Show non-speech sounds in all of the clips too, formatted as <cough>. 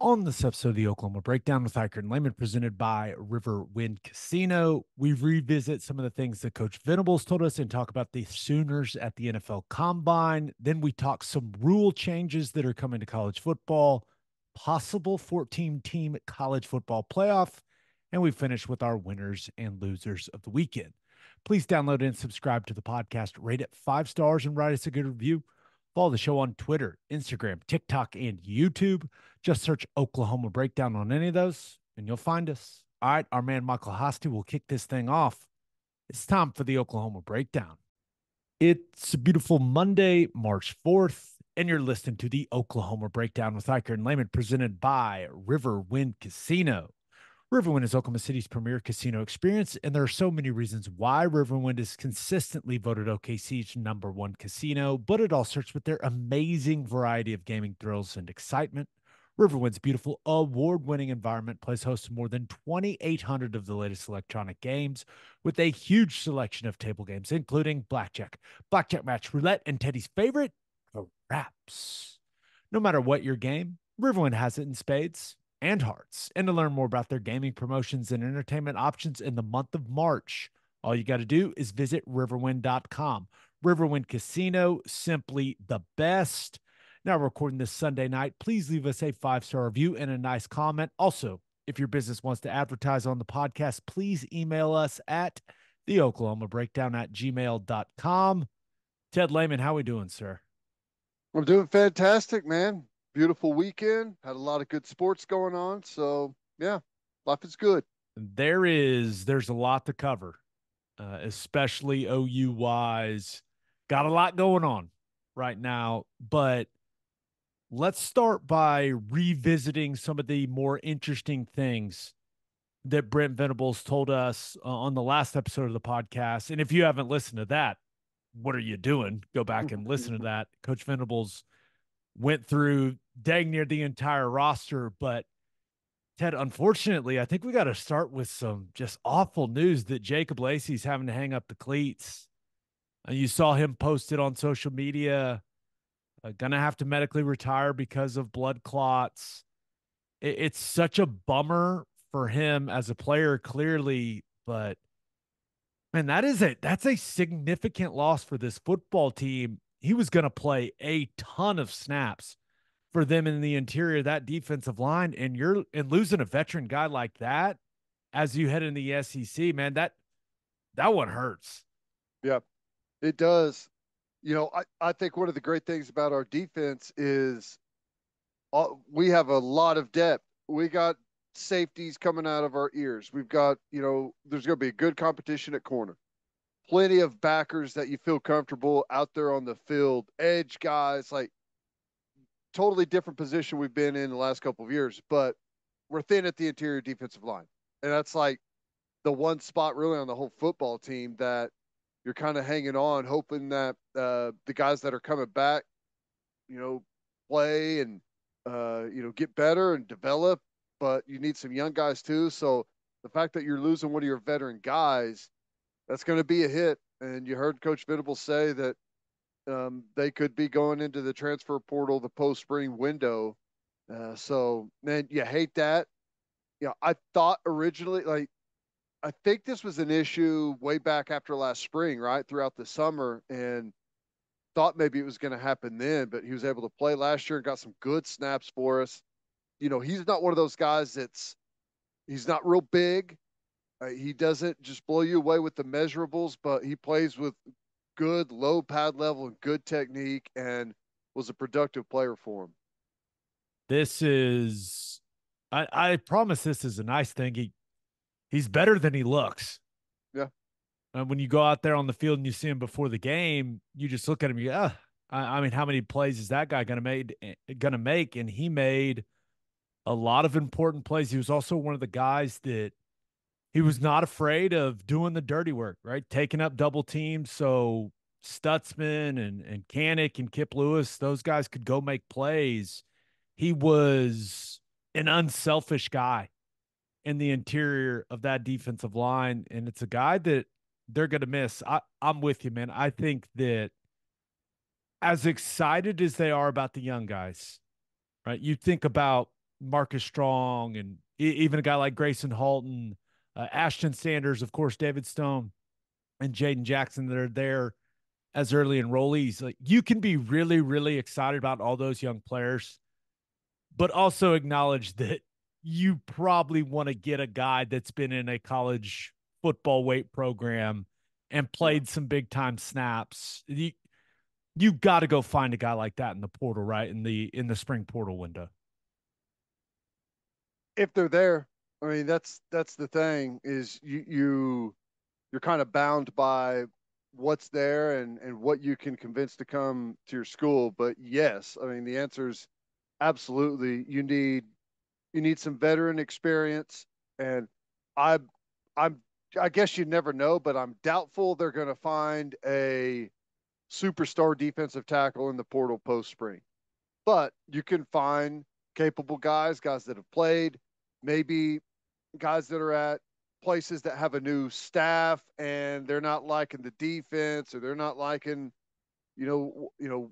On this episode of the Oklahoma Breakdown with Ikard and Lehman, presented by Riverwind Casino, we revisit some of the things that Coach Venables told us and talk about the Sooners at the NFL Combine. Then we talk some rule changes that are coming to college football, possible 14 team college football playoff, and we finish with our winners and losers of the weekend. Please download and subscribe to the podcast, rate it five stars, and write us a good review. Follow the show on Twitter, Instagram, TikTok, and YouTube. Just search Oklahoma Breakdown on any of those, and you'll find us. All right, our man Michael Hosty will kick this thing off. It's time for the Oklahoma Breakdown. It's a beautiful Monday, March 4th, and you're listening to the Oklahoma Breakdown with Ikard and Lehman, presented by Riverwind Casino. Riverwind is Oklahoma City's premier casino experience, and there are so many reasons why Riverwind is consistently voted OKC's number one casino, but it all starts with their amazing variety of gaming thrills and excitement. Riverwind's beautiful award winning environment plays host to more than 2,800 of the latest electronic games with a huge selection of table games, including blackjack, blackjack match, roulette, and Teddy's favorite, craps. No matter what your game, Riverwind has it in spades and hearts. And to learn more about their gaming promotions and entertainment options in the month of March, all you got to do is visit riverwind.com. Riverwind Casino, simply the best. Now, recording this Sunday night, please leave us a five star review and a nice comment. Also, if your business wants to advertise on the podcast, please email us at the Oklahoma Breakdown at gmail.com. Ted Lehman, how we doing, sir? I'm doing fantastic, man. Beautiful weekend. Had a lot of good sports going on. So yeah, life is good. There is there's a lot to cover, uh, especially OU wise. Got a lot going on right now, but let's start by revisiting some of the more interesting things that Brent Venables told us uh, on the last episode of the podcast. And if you haven't listened to that, what are you doing? Go back and listen to that. Coach Venables went through dang near the entire roster, but Ted, unfortunately, I think we got to start with some just awful news that Jacob Lacey's having to hang up the cleats. Uh, you saw him posted on social media uh, gonna have to medically retire because of blood clots. It, it's such a bummer for him as a player, clearly, but man, that is it. that's a significant loss for this football team. He was gonna play a ton of snaps for them in the interior that defensive line, and you're and losing a veteran guy like that as you head in the SEC, man, that that one hurts. Yeah, it does you know, I, I think one of the great things about our defense is uh, we have a lot of depth. We got safeties coming out of our ears. We've got, you know, there's going to be a good competition at corner. Plenty of backers that you feel comfortable out there on the field. Edge guys, like totally different position we've been in the last couple of years, but we're thin at the interior defensive line. And that's like the one spot really on the whole football team that you're kind of hanging on, hoping that uh, the guys that are coming back, you know, play and uh, you know get better and develop. But you need some young guys too. So the fact that you're losing one of your veteran guys, that's going to be a hit. And you heard Coach Venables say that um, they could be going into the transfer portal, the post spring window. Uh, so man, you hate that. Yeah, you know, I thought originally like I think this was an issue way back after last spring, right? Throughout the summer, and thought maybe it was going to happen then, but he was able to play last year and got some good snaps for us. You know, he's not one of those guys that's he's not real big. Uh, he doesn't just blow you away with the measurables, but he plays with good low pad level and good technique and was a productive player for him. This is I, I promise this is a nice thing. He he's better than he looks. Yeah. And when you go out there on the field and you see him before the game, you just look at him. You go, ah, I, I mean, how many plays is that guy gonna make? Eh, gonna make? And he made a lot of important plays. He was also one of the guys that he was not afraid of doing the dirty work, right? Taking up double teams. So Stutsman and and Kanak and Kip Lewis, those guys could go make plays. He was an unselfish guy in the interior of that defensive line. And it's a guy that they're going to miss. I, I'm with you, man. I think that as excited as they are about the young guys, right? You think about Marcus Strong and even a guy like Gracen Halton, uh, Ashton Sanders, of course, David Stone, and Jaden Jackson that are there as early enrollees. Like you can be really, really excited about all those young players, but also acknowledge that you probably want to get a guy that's been in a college football weight program and played some big time snaps. You you got to go find a guy like that in the portal, right? In the in the spring portal window. If they're there, I mean that's that's the thing is you you you're kind of bound by what's there and and what you can convince to come to your school. But yes, I mean the answer is absolutely. You need you need some veteran experience, and I I'm I guess you never know, but I'm doubtful they're going to find a superstar defensive tackle in the portal post spring. But you can find capable guys, guys that have played, maybe guys that are at places that have a new staff and they're not liking the defense or they're not liking, you know, you know,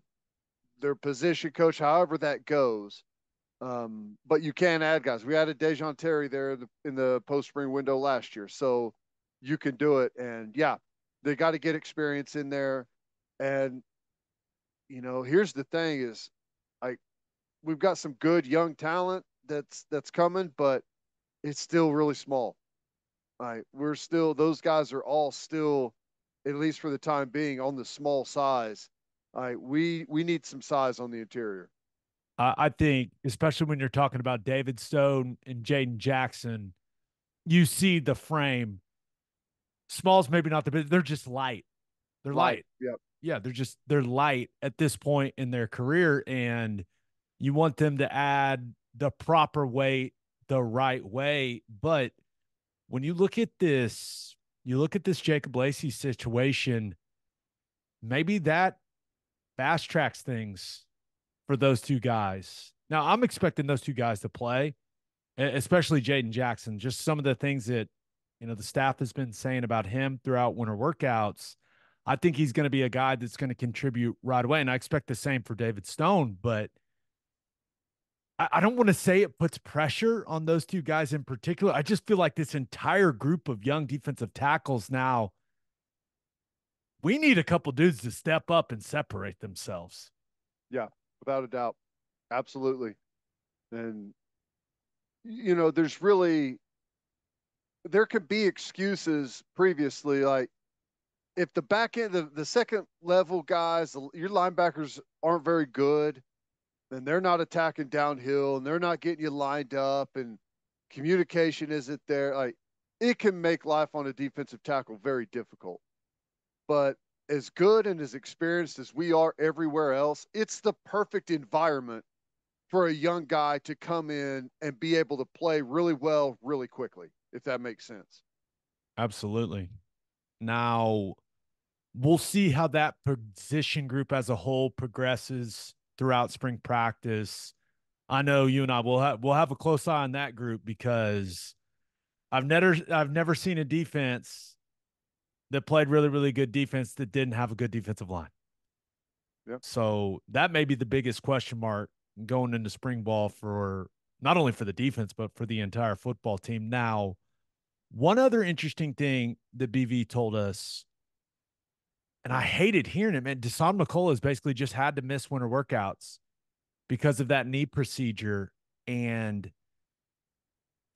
their position coach, however that goes. Um, but you can add guys. We added Da'Jon Terry there in the, in the post spring window last year. So you can do it. And yeah, they got to get experience in there. And you know, here's the thing: is like we've got some good young talent that's that's coming, but it's still really small. Right, we're still those guys are all still, at least for the time being, on the small size. All right, we we need some size on the interior. Uh, I think, especially when you're talking about David Stone and Jaden Jackson, you see the frame Smalls maybe not the big. They're just light. They're light. light. Yep. Yeah, they're just they're light at this point in their career, and you want them to add the proper weight the right way. But when you look at this, you look at this Jacob Lacey situation, maybe that fast tracks things for those two guys. Now, I'm expecting those two guys to play, especially Jaden Jackson. Just some of the things that you know, the staff has been saying about him throughout winter workouts. I think he's going to be a guy that's going to contribute right away. And I expect the same for David Stone, but I, don't want to say it puts pressure on those two guys in particular. I just feel like this entire group of young defensive tackles now, we need a couple dudes to step up and separate themselves. Yeah, without a doubt. Absolutely. And, you know, there's really there could be excuses previously, like if the back end, the, the second level guys, your linebackers aren't very good, and they're not attacking downhill, and they're not getting you lined up, and communication isn't there. Like it can make life on a defensive tackle very difficult. But as good and as experienced as we are everywhere else, it's the perfect environment for a young guy to come in and be able to play really well really quickly if that makes sense. Absolutely. Now, we'll see how that position group as a whole progresses throughout spring practice. I know you and I will have we'll have a close eye on that group because I've never I've never seen a defense that played really really good defense that didn't have a good defensive line. Yep. So that may be the biggest question mark going into spring ball for not only for the defense but for the entire football team. Now, one other interesting thing that BV told us, and I hated hearing it, man. Dasan McCullough has basically just had to miss winter workouts because of that knee procedure. And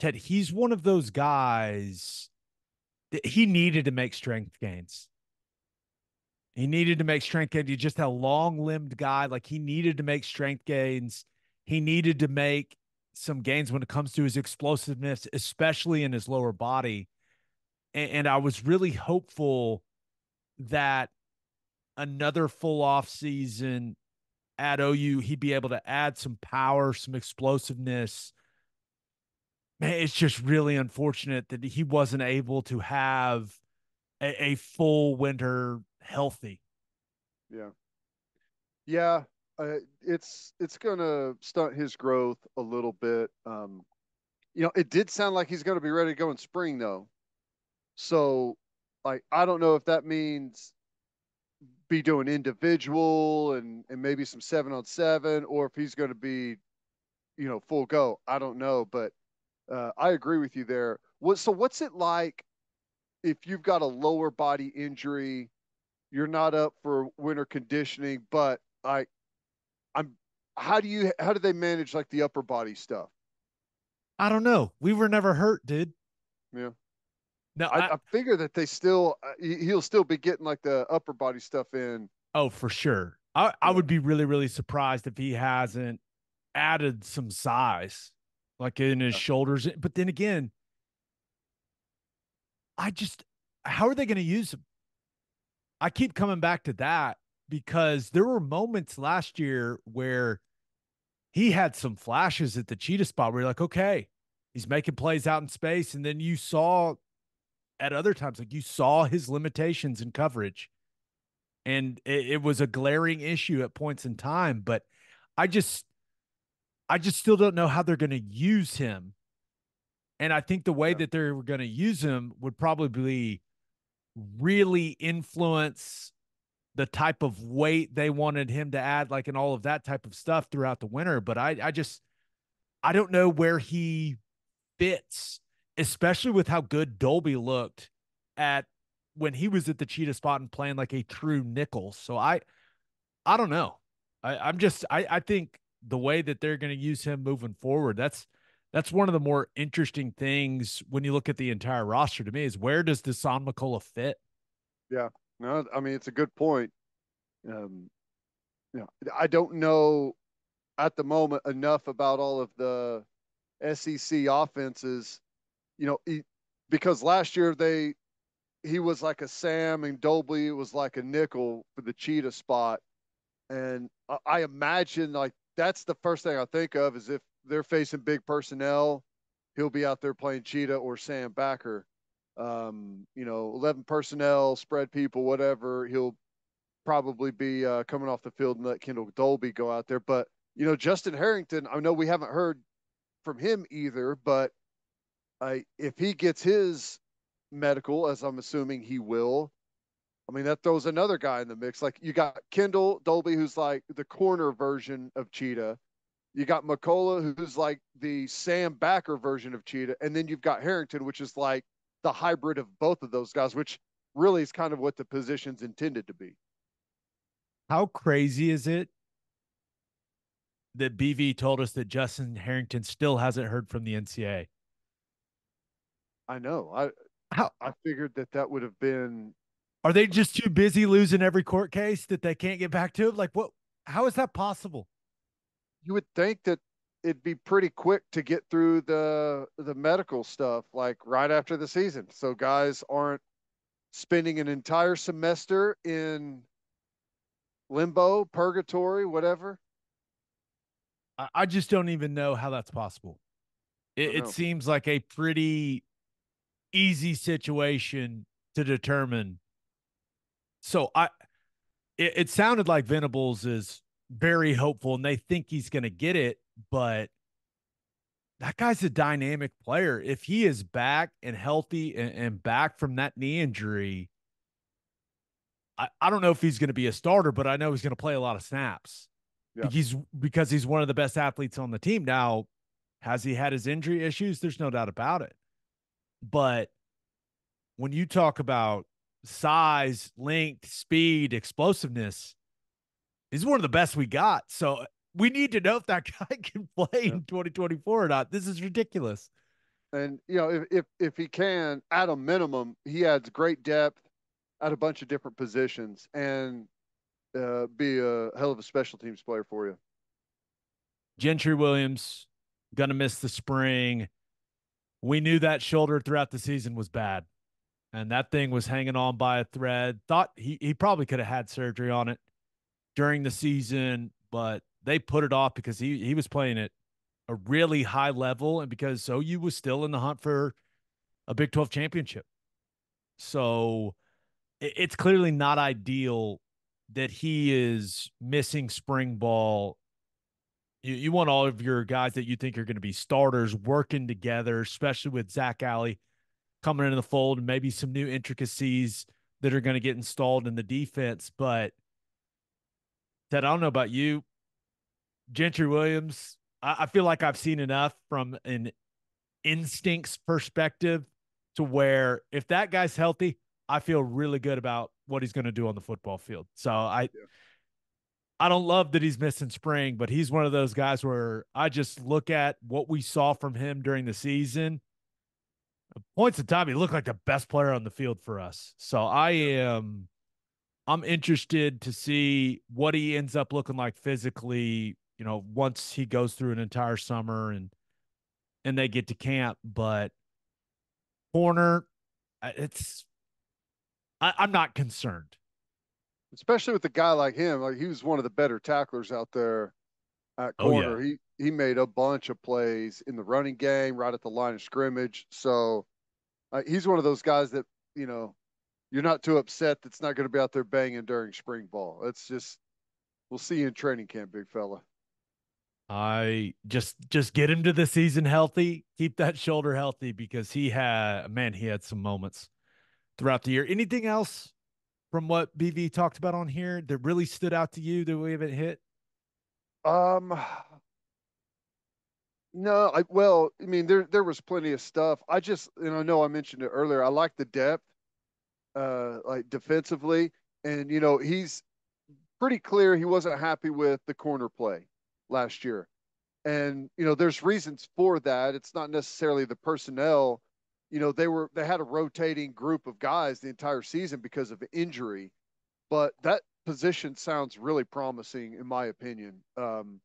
Ted, he's one of those guys that he needed to make strength gains. He needed to make strength gains. He's just a long limbed guy. Like he needed to make strength gains. He needed to make some gains when it comes to his explosiveness, especially in his lower body. And, and I was really hopeful that another full off season at OU, he'd be able to add some power, some explosiveness. Man, it's just really unfortunate that he wasn't able to have a, a full winter healthy. Yeah. Yeah uh, it's it's gonna stunt his growth a little bit. Um, you know, it did sound like he's gonna be ready to go in spring though. So, like, I don't know if that means be doing individual and and maybe some seven on seven, or if he's going to be, you know, full go. I don't know, but uh, I agree with you there. What so what's it like if you've got a lower body injury, you're not up for winter conditioning, but I I'm how do you how do they manage like the upper body stuff? I don't know. We were never hurt, dude. Yeah. No, I, I, I figure that they still uh, he'll still be getting like the upper body stuff in. Oh, for sure. I, I would be really, really surprised if he hasn't added some size, like in his yeah. shoulders. But then again, I just, how are they going to use him? I keep coming back to that because there were moments last year where he had some flashes at the cheetah spot where you're like, okay, he's making plays out in space. And then you saw at other times, like you saw his limitations in coverage. And it, it was a glaring issue at points in time. But I just, I just still don't know how they're going to use him. And I think the way yeah. that they're going to use him would probably really influence the type of weight they wanted him to add, like and all of that type of stuff throughout the winter. But I, I just, I don't know where he fits especially with how good Dolby looked at when he was at the cheetah spot and playing like a true nickel. So I, I don't know. I, I'm just, I, I think the way that they're going to use him moving forward, that's, that's one of the more interesting things when you look at the entire roster to me is where does Dasan McCullough fit? Yeah. No, I mean, it's a good point. Um, know, I don't know at the moment enough about all of the SEC offenses you know, he, because last year they he was like a Sam and Dolby was like a nickel for the cheetah spot. And I, I imagine like that's the first thing I think of is if they're facing big personnel, he'll be out there playing cheetah or Sam backer. Um, you know, 11 personnel, spread people, whatever. He'll probably be uh, coming off the field and let Kendel Dolby go out there. But, you know, Justin Harrington, I know we haven't heard from him either, but I if he gets his medical, as I'm assuming he will, I mean that throws another guy in the mix. Like you got Kendel Dolby, who's like the corner version of Cheetah. You got McCullough, who's like the Sam Backer version of Cheetah, and then you've got Harrington, which is like the hybrid of both of those guys, which really is kind of what the position's intended to be. How crazy is it that BV told us that Justin Harrington still hasn't heard from the NCAA? I know. I how I figured that that would have been. Are they just too busy losing every court case that they can't get back to? Like what? How is that possible? You would think that it'd be pretty quick to get through the the medical stuff, like right after the season, so guys aren't spending an entire semester in limbo, purgatory, whatever. I just don't even know how that's possible. It, it seems like a pretty easy situation to determine. So I, it, it sounded like Venables is very hopeful and they think he's going to get it, but that guy's a dynamic player. If he is back and healthy and, and back from that knee injury, I, I don't know if he's going to be a starter, but I know he's going to play a lot of snaps. Yeah. He's because he's one of the best athletes on the team. Now, has he had his injury issues? There's no doubt about it. But when you talk about size, length, speed, explosiveness, he's one of the best we got. So we need to know if that <laughs> guy can play yeah. in 2024 or not. This is ridiculous. And you know, if, if if he can, at a minimum, he adds great depth at a bunch of different positions and uh, be a hell of a special teams player for you. Gentry Williams gonna miss the spring we knew that shoulder throughout the season was bad. And that thing was hanging on by a thread. Thought he, he probably could have had surgery on it during the season, but they put it off because he, he was playing at a really high level and because OU was still in the hunt for a Big 12 championship. So it, it's clearly not ideal that he is missing spring ball you, you want all of your guys that you think are going to be starters working together, especially with Zac Alley coming into the fold and maybe some new intricacies that are going to get installed in the defense. But Ted, I don't know about you. Gentry Williams, I, I feel like I've seen enough from an instincts perspective to where if that guy's healthy, I feel really good about what he's going to do on the football field. So I yeah. I don't love that he's missing spring, but he's one of those guys where I just look at what we saw from him during the season. Points of time, he looked like the best player on the field for us. So I am I'm interested to see what he ends up looking like physically, you know, once he goes through an entire summer and and they get to camp. But corner, it's I, I'm not concerned. Especially with a guy like him, like he was one of the better tacklers out there at corner. Oh, yeah. He he made a bunch of plays in the running game, right at the line of scrimmage. So uh, he's one of those guys that you know you're not too upset that's not going to be out there banging during spring ball. It's just we'll see you in training camp, big fella. I just just get him to the season healthy, keep that shoulder healthy because he had man, he had some moments throughout the year. Anything else from what BV talked about on here that really stood out to you that we haven't hit? Um no, I well, I mean there there was plenty of stuff. I just I know I mentioned it earlier. I like the depth uh, like defensively, and you know he's pretty clear he wasn't happy with the corner play last year, and you know there's reasons for that. It's not necessarily the personnel. You know they were they had a rotating group of guys the entire season because of injury, but that position sounds really promising in my opinion. Um,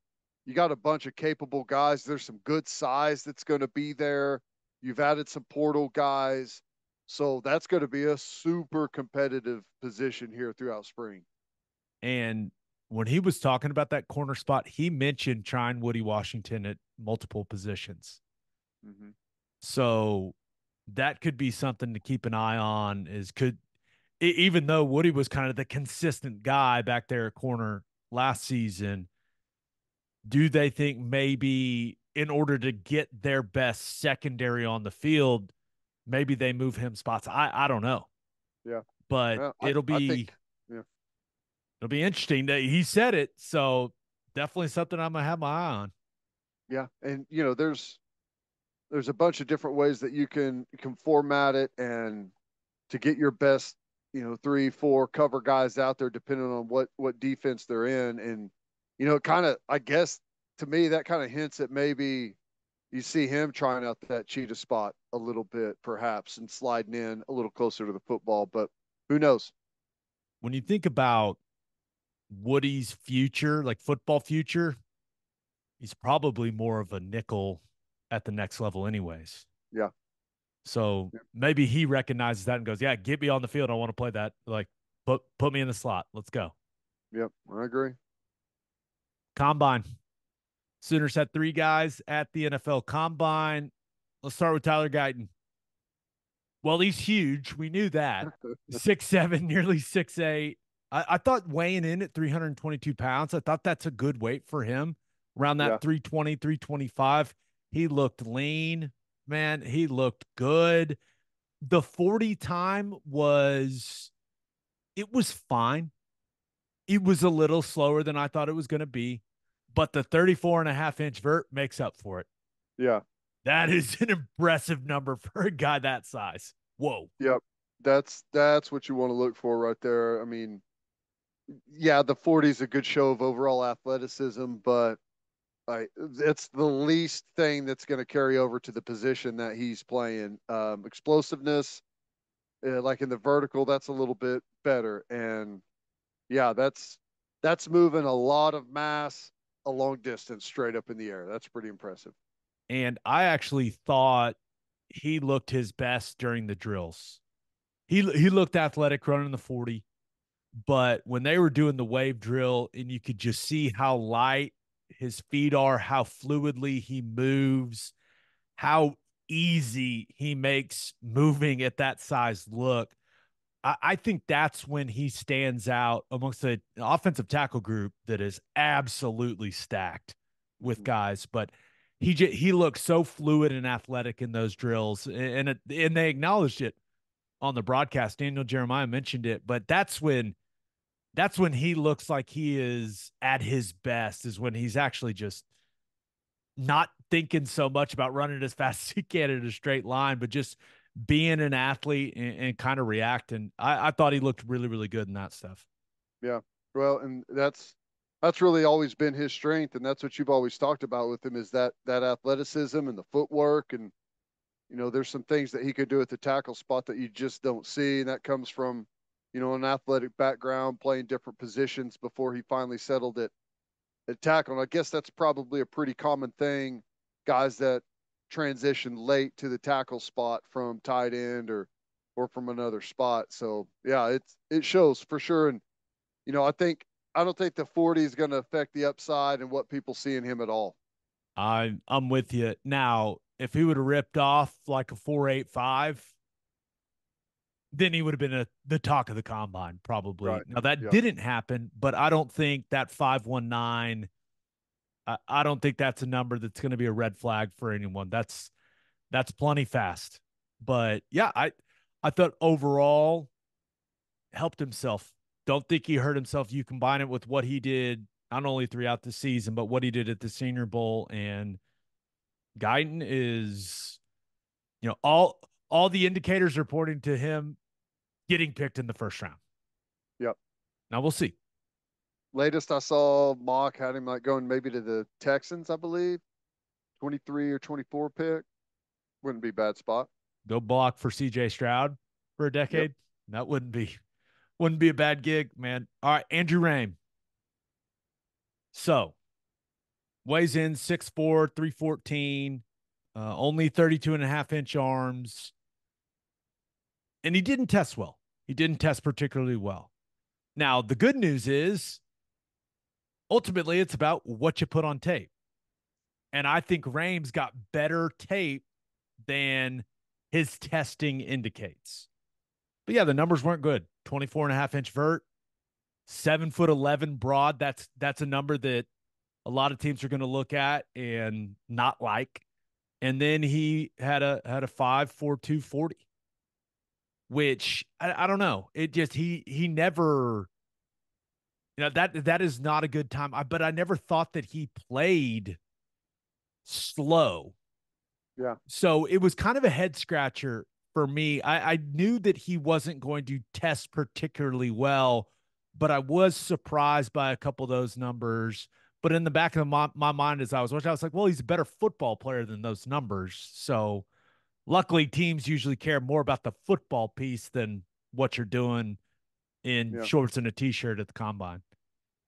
you got a bunch of capable guys. There's some good size that's going to be there. You've added some portal guys. So that's going to be a super competitive position here throughout spring. And when he was talking about that corner spot, he mentioned trying Woody Washington at multiple positions. Mm-hmm. So that could be something to keep an eye on. Is could even though Woody was kind of the consistent guy back there at corner last season, do they think maybe in order to get their best secondary on the field, maybe they move him spots. I I don't know. Yeah. But well, it'll I, be I think, yeah. It'll be interesting that he said it. So definitely something I'm gonna have my eye on. Yeah. And you know, there's there's a bunch of different ways that you can you can format it and to get your best, you know, three, four cover guys out there depending on what what defense they're in. And, you know, kind of I guess to me that kind of hints at maybe you see him trying out that cheetah spot a little bit, perhaps, and sliding in a little closer to the football. But who knows? When you think about Woody's future, like football future, he's probably more of a nickel at the next level, anyways. Yeah. So yeah. maybe he recognizes that and goes, "Yeah, get me on the field. I want to play that. Like, put put me in the slot. Let's go." Yep, I agree. Combine. Sooners had three guys at the NFL Combine. Let's start with Tyler Guyton. Well, he's huge. We knew that. <laughs> six seven, nearly six eight. I, I, thought weighing in at 322 pounds, I thought that's a good weight for him. Around that yeah. 320, 325. He looked lean, man. He looked good. The 40 time was it was fine. It was a little slower than I thought it was going to be but the 34 and a half inch vert makes up for it. Yeah. That is an impressive number <laughs> for a guy that size. Whoa. Yep. That's that's what you want to look for right there. I mean, yeah, the 40 is a good show of overall athleticism, but I, it's the least thing that's going to carry over to the position that he's playing. Um, explosiveness, uh, like in the vertical, that's a little bit better. And yeah, that's that's moving a lot of mass a long distance straight up in the air. That's pretty impressive. And I actually thought he looked his best during the drills. He he looked athletic running the 40, but when they were doing the wave drill and you could just see how light his feet are, how fluidly he moves, how easy he makes moving at that size look. I, I think that's when he stands out amongst the offensive tackle group that is absolutely stacked with mm-hmm. guys. But he j- he looks so fluid and athletic in those drills, and and, and they acknowledged it on the broadcast. Daniel Jeremiah mentioned it, but that's when that's when he looks like he is at his best is when he's actually just not thinking so much about running as <laughs> fast as he can in a straight line, but just being an athlete and, and kind of reacting. I, I thought he looked really, really good in that stuff. Yeah. Well, and that's that's really always been his strength, and that's what you've always talked about with him is that that athleticism and the footwork, and you know, there's some things that he could do at the tackle spot that you just don't see, and that comes from you know an athletic background, playing different positions before he finally settled at at tackle. And I guess that's probably a pretty common thing, guys that transition late to the tackle spot from tight end or or from another spot. So yeah, it's it shows for sure. And you know, I think I don't think the 40 is going to affect the upside and what people see in him at all. I'm I'm with you. Now, if he would have ripped off like a 485, then he would have been a, the talk of the combine, probably. Right. Now that didn't happen, but I don't think that 519 I, I don't think that's a number that's going to be a red flag for anyone. That's that's plenty fast. But yeah, I I thought overall helped himself. Don't think he hurt himself. You combine it with what he did not only throughout the season, but what he did at the Senior Bowl and Guyton is, you know, all all the indicators are pointing to him getting picked in the first round. Yep. Now we'll see latest I saw, Mock had him like going maybe to the Texans, I believe, twenty three or twenty four pick. Wouldn't be bad spot. Go block for C.J. Stroud for a decade. Yep. That wouldn't be wouldn't be a bad gig, man. All right, Andrew Raym. So weighs in 6'4, 314, uh, only 32 and a half inch arms. And he didn't test well. He didn't test particularly well. Now, the good news is ultimately it's about what you put on tape. And I think Raym's got better tape than his testing indicates. But yeah, the numbers weren't good. 24 and a half inch vert, seven foot 11 broad. That's, that's a number that a lot of teams are going to look at and not like. And then he had a, had a five, four, two, 40, which I, I don't know. It just, he, he never, you know that that is not a good time. I, but I never thought that he played slow. Yeah. So it was kind of a head scratcher for me. I, I knew that he wasn't going to test particularly well, but I was surprised by a couple of those numbers. But in the back of my, my mind, as I was watching, I was like, well, he's a better football player than those numbers. So luckily, teams usually care more about the football piece than what you're doing in yeah. shorts and a t-shirt at the combine.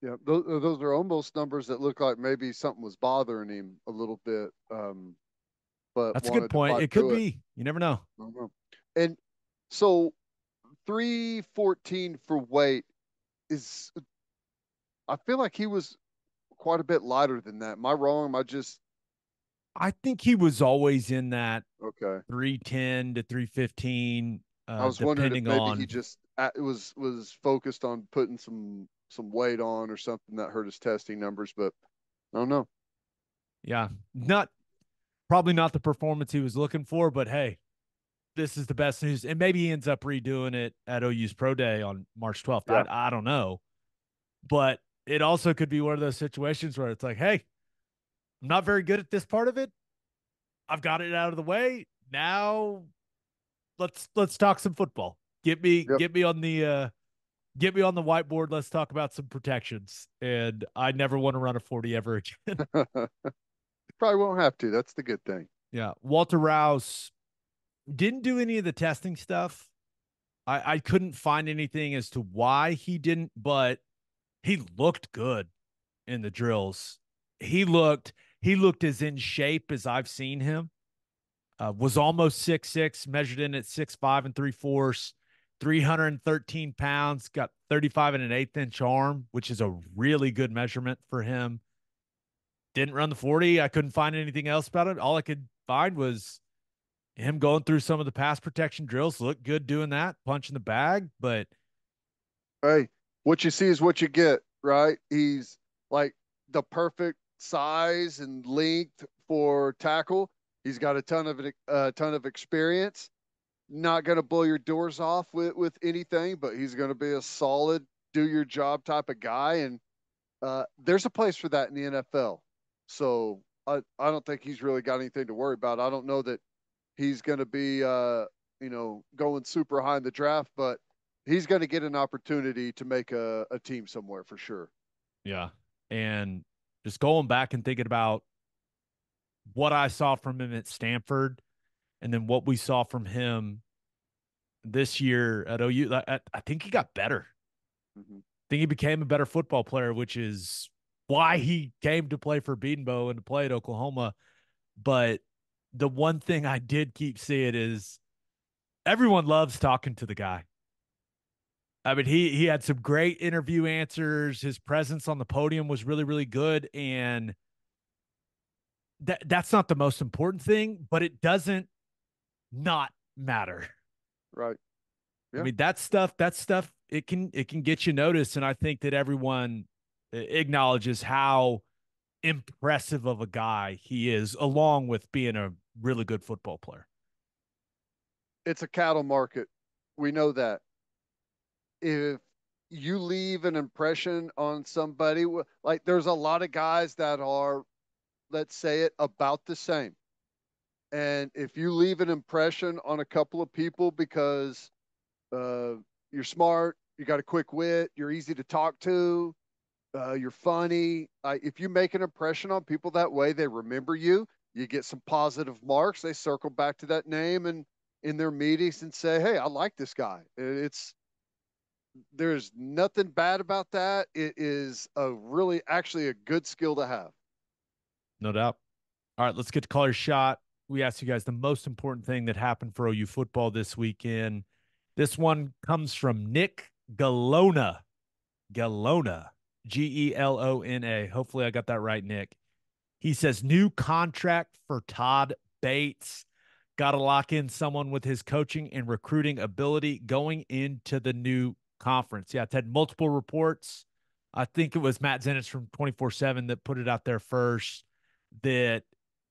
Yeah, those, uh, those are almost numbers that look like maybe something was bothering him a little bit. Um, but that's a good point. It could be. It. You never know. know. And so, three fourteen for weight is. I feel like he was quite a bit lighter than that. Am I wrong? Am I just? I think he was always in that okay three ten to three fifteen. Uh, I was wondering if maybe on... he just was was focused on putting some some weight on or something that hurt his testing numbers, but I don't know. Yeah, not probably not the performance he was looking for, but hey, this is the best news. And maybe he ends up redoing it at OU's Pro Day on March 12th. Yeah. I, I don't know. But it also could be one of those situations where it's like, hey, I'm not very good at this part of it. I've got it out of the way. Now let's let's talk some football. Get me yep. get me on the uh get me on the whiteboard. Let's talk about some protections. And I never want to run a 40 ever again. <laughs> Probably won't have to. That's the good thing. Yeah. Walter Rouse didn't do any of the testing stuff. I, I couldn't find anything as to why he didn't, but he looked good in the drills. He looked he looked as in shape as I've seen him. Uh, was almost six six, measured in at six five and three fourths. 313 pounds, got 35 and an eighth inch arm, which is a really good measurement for him. Didn't run the 40. I couldn't find anything else about it. All I could find was him going through some of the pass protection drills. Looked good doing that, punching the bag. But hey, what you see is what you get, right? He's like the perfect size and length for tackle. He's got a ton of a uh, ton of experience not going to blow your doors off with with anything, but he's going to be a solid do your job type of guy. And uh, there's a place for that in the NFL. So I, I don't think he's really got anything to worry about. I don't know that he's going to be, uh, you know, going super high in the draft, but he's going to get an opportunity to make a, a team somewhere for sure. Yeah. And just going back and thinking about what I saw from him at Stanford and then what we saw from him this year at OU, I, I think he got better. Mm-hmm. I think he became a better football player, which is why he came to play for Bedenbaugh and to play at Oklahoma. But the one thing I did keep seeing is everyone loves talking to the guy. I mean, he he had some great interview answers. His presence on the podium was really, really good. And that that's not the most important thing, but it doesn't not matter. Right. Yeah. I mean, that stuff, that stuff, it can it can get you noticed. And I think that everyone acknowledges how impressive of a guy he is, along with being a really good football player. It's a cattle market. We know that if you leave an impression on somebody, like there's a lot of guys that are, let's say it, about the same. And if you leave an impression on a couple of people because uh, you're smart, you got a quick wit, you're easy to talk to, uh, you're funny. Uh, if you make an impression on people that way, they remember you. You get some positive marks. They circle back to that name and in their meetings and say, "Hey, I like this guy." It's there's nothing bad about that. It is a really actually a good skill to have. No doubt. All right, let's get to caller shot. We asked you guys the most important thing that happened for OU football this weekend. This one comes from Nick Galona. Galona. G E L O N A. Hopefully I got that right, Nick. He says new contract for Todd Bates. Got to lock in someone with his coaching and recruiting ability going into the new conference. Yeah, it's had multiple reports. I think it was Matt Zenitz from 24 7 that put it out there first that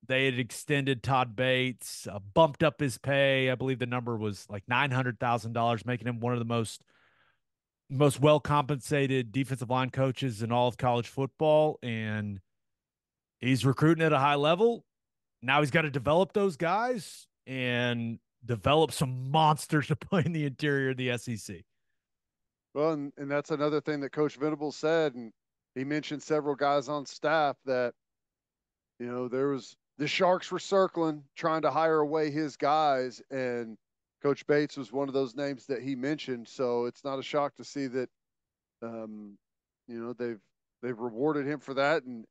they had extended Todd Bates, uh, bumped up his pay. I believe the number was like $900,000, making him one of the most most well compensated defensive line coaches in all of college football. And he's recruiting at a high level. Now he's got to develop those guys and develop some monsters <laughs> to play in the interior of the SEC. Well, and, and that's another thing that Coach Venables said, and he mentioned several guys on staff that, you know, there was the Sharks were circling, trying to hire away his guys, and Coach Bates was one of those names that he mentioned. So it's not a shock to see that, um, you know, they've they've rewarded him for that, and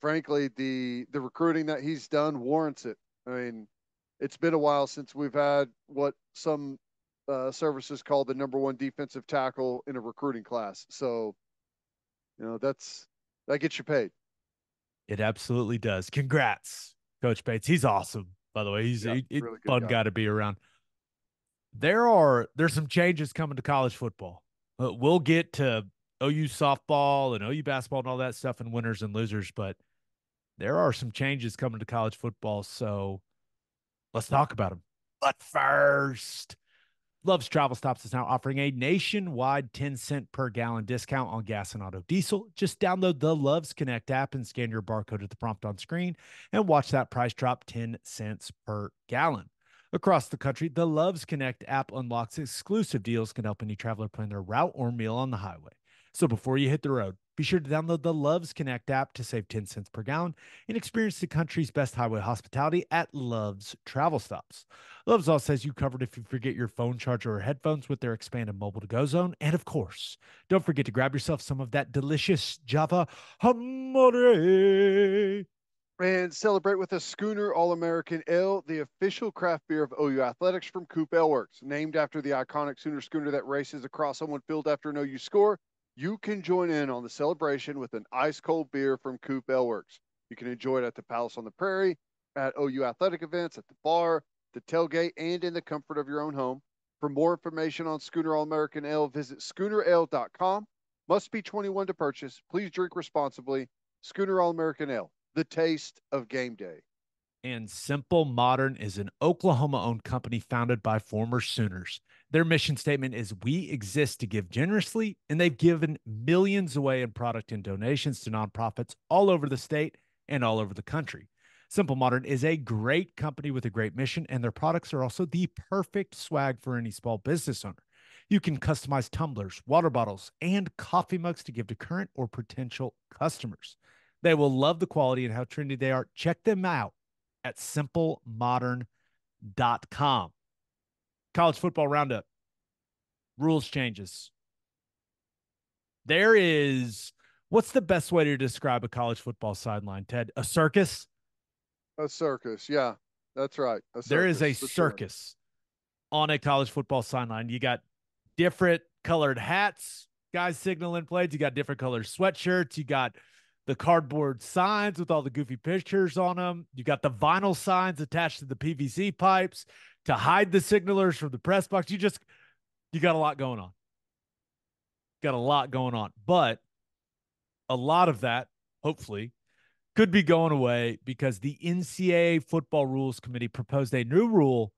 frankly, the the recruiting that he's done warrants it. I mean, it's been a while since we've had what some uh, services called the number one defensive tackle in a recruiting class. So, you know, that's that gets you paid. It absolutely does. Congrats, Coach Bates. He's awesome, by the way. He's yeah, a, really fun guy. guy. to be around. There are there's some changes coming to college football. Uh, we'll get to OU softball and OU basketball and all that stuff and winners and losers, but there are some changes coming to college football. So let's talk about them. But first, Love's Travel Stops is now offering a nationwide 10 cent per gallon discount on gas and auto diesel. Just download the Loves Connect app and scan your barcode at the prompt on screen and watch that price drop 10 cents per gallon. Across the country, the Loves Connect app unlocks exclusive deals can help any traveler plan their route or meal on the highway. So before you hit the road, be sure to download the Loves Connect app to save 10 cents per gallon and experience the country's best highway hospitality at Love's Travel Stops. Love's also says you covered if you forget your phone charger or headphones with their expanded mobile to go zone. And of course, don't forget to grab yourself some of that delicious Java. And celebrate with a Schooner All American Ale, the official craft beer of OU Athletics from Coop Ale Works. Named after the iconic Sooner schooner that races across Owen field after an OU score, you can join in on the celebration with an ice cold beer from Coop Ale Works. You can enjoy it at the Palace on the Prairie, at OU athletic events, at the bar, the tailgate, and in the comfort of your own home. For more information on Schooner All American Ale, visit schoonerale.com. Must be 21 to purchase. Please drink responsibly. Schooner All American Ale, the taste of game day. And Simple Modern is an Oklahoma owned company founded by former Sooners. Their mission statement is We exist to give generously, and they've given millions away in product and donations to nonprofits all over the state and all over the country. Simple Modern is a great company with a great mission, and their products are also the perfect swag for any small business owner. You can customize tumblers, water bottles, and coffee mugs to give to current or potential customers. They will love the quality and how trendy they are. Check them out at simplemodern.com. College football roundup. Rules changes. There is what's the best way to describe a college football sideline, Ted? A circus? A circus, yeah. That's right. Circus, there is a circus sure. on a college football sideline. You got different colored hats, guys signaling plays. You got different colored sweatshirts. You got the cardboard signs with all the goofy pictures on them. You got the vinyl signs attached to the PVC pipes to hide the signalers from the press box. You just you got a lot going on. Got a lot going on. But a lot of that, hopefully, could be going away because the NCAA football rules committee proposed a new rule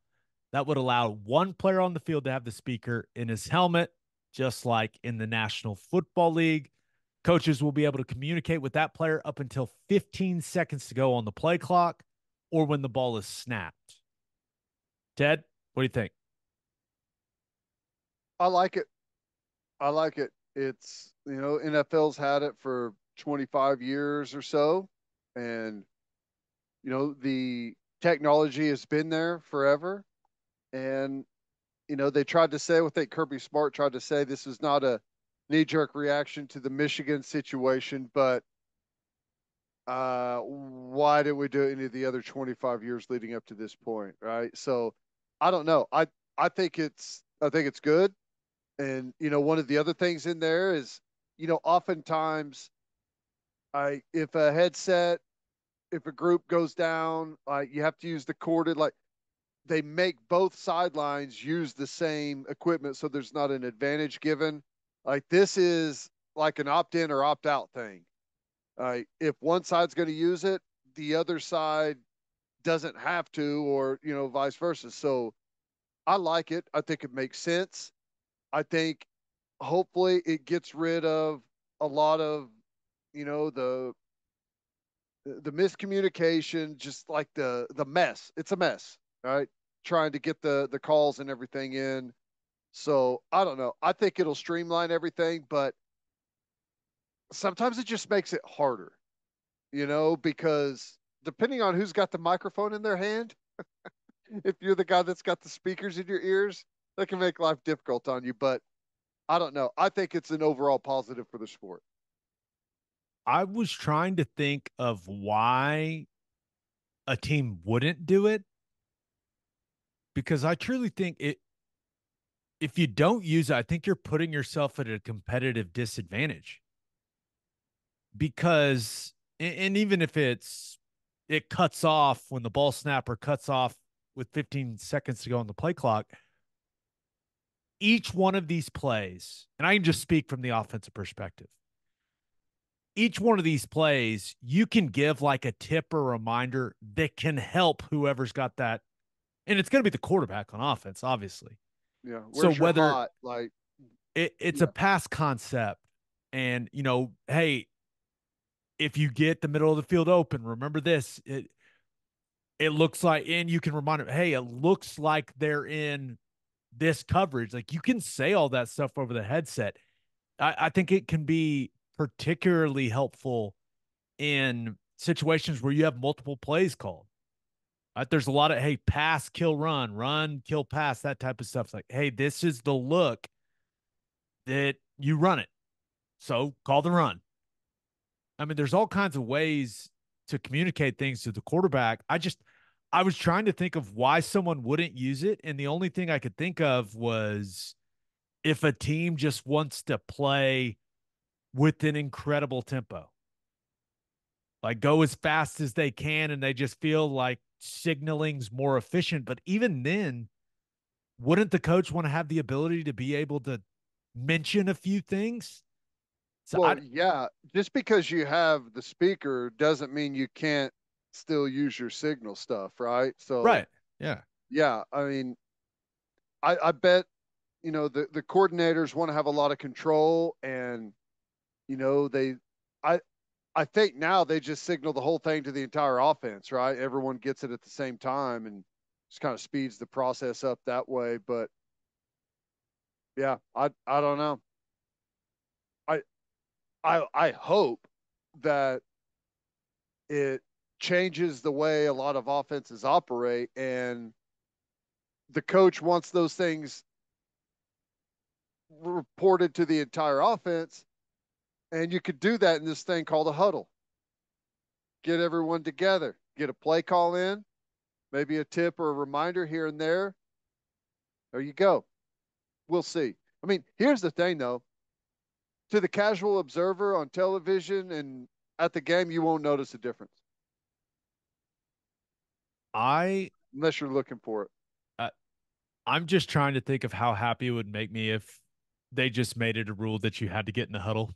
that would allow one player on the field to have the speaker in his helmet, just like in the National Football League. Coaches will be able to communicate with that player up until 15 seconds to go on the play clock or when the ball is snapped. Ted, what do you think? I like it. I like it. It's, you know, NFL's had it for 25 years or so. And, you know, the technology has been there forever. And, you know, they tried to say, I think Kirby Smart tried to say this is not a knee jerk reaction to the Michigan situation, but uh, why did we do any of the other 25 years leading up to this point? Right. So I don't know. I, I think it's, I think it's good. And, you know, one of the other things in there is, you know, oftentimes I, if a headset, if a group goes down, like you have to use the corded, like they make both sidelines use the same equipment. So there's not an advantage given. Like this is like an opt in or opt out thing. Uh, if one side's going to use it, the other side doesn't have to, or, you know, vice versa. So I like it. I think it makes sense. I think hopefully it gets rid of a lot of, you know, the the miscommunication, just like the the mess. It's a mess, right? Trying to get the the calls and everything in. So I don't know. I think it'll streamline everything, but sometimes it just makes it harder, you know, because depending on who's got the microphone in their hand, <laughs> if you're the guy that's got the speakers in your ears, that can make life difficult on you. But I don't know. I think it's an overall positive for the sport. I was trying to think of why a team wouldn't do it because I truly think it if you don't use it, I think you're putting yourself at a competitive disadvantage. Because and even if it's it cuts off when the ball snapper cuts off with 15 seconds to go on the play clock, each one of these plays, and I can just speak from the offensive perspective. Each one of these plays, you can give like a tip or reminder that can help whoever's got that. And it's going to be the quarterback on offense, obviously. Yeah. so whether hot, like it, it's yeah. a pass concept, and you know, hey, if you get the middle of the field open, remember this. It it looks like, and you can remind them, hey, it looks like they're in this coverage. Like you can say all that stuff over the headset. I, I think it can be particularly helpful in situations where you have multiple plays called. Right? There's a lot of hey, pass, kill, run, run, kill, pass, that type of stuff. It's like, hey, this is the look that you run it. So call the run. I mean, there's all kinds of ways to communicate things to the quarterback. I just I was trying to think of why someone wouldn't use it, and the only thing I could think of was if a team just wants to play with an incredible tempo, like go as fast as they can, and they just feel like signaling's more efficient. But even then, wouldn't the coach want to have the ability to be able to mention a few things? So well, I, yeah, just because you have the speaker doesn't mean you can't still use your signal stuff, right? So right, yeah, yeah. I mean, I I bet you know the the coordinators want to have a lot of control, and you know they, I I think now they just signal the whole thing to the entire offense, right? Everyone gets it at the same time and just kind of speeds the process up that way. But yeah, I I don't know. I I hope that it changes the way a lot of offenses operate and the coach wants those things reported to the entire offense and you could do that in this thing called a huddle. Get everyone together get a play call in maybe a tip or a reminder here and there. There you go. We'll see. I mean here's the thing though to the casual observer on television and at the game you won't notice a difference I unless you're looking for it. Uh, I'm just trying to think of how happy it would make me if they just made it a rule that you had to get in the huddle.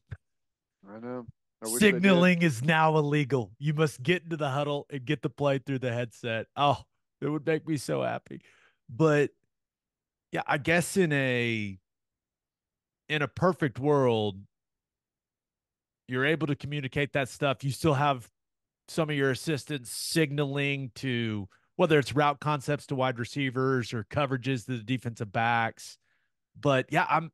I know. I Signaling is now illegal. You must get into the huddle and get the play through the headset. Oh, it would make me so happy. But yeah, I guess in a in a perfect world, you're able to communicate that stuff. You still have some of your assistants signaling to whether it's route concepts to wide receivers or coverages to the defensive backs. But yeah, I'm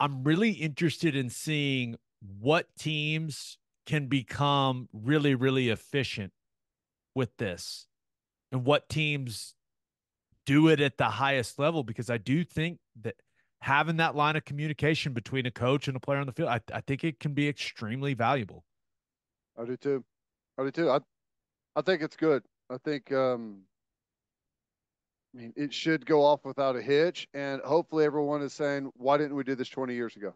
I'm really interested in seeing what teams can become really, really efficient with this and what teams do it at the highest level because I do think that having that line of communication between a coach and a player on the field, I, I think it can be extremely valuable. I do too. I do too. I, I think it's good. I think, um, I mean, it should go off without a hitch, and hopefully, everyone is saying, "Why didn't we do this 20 years ago?"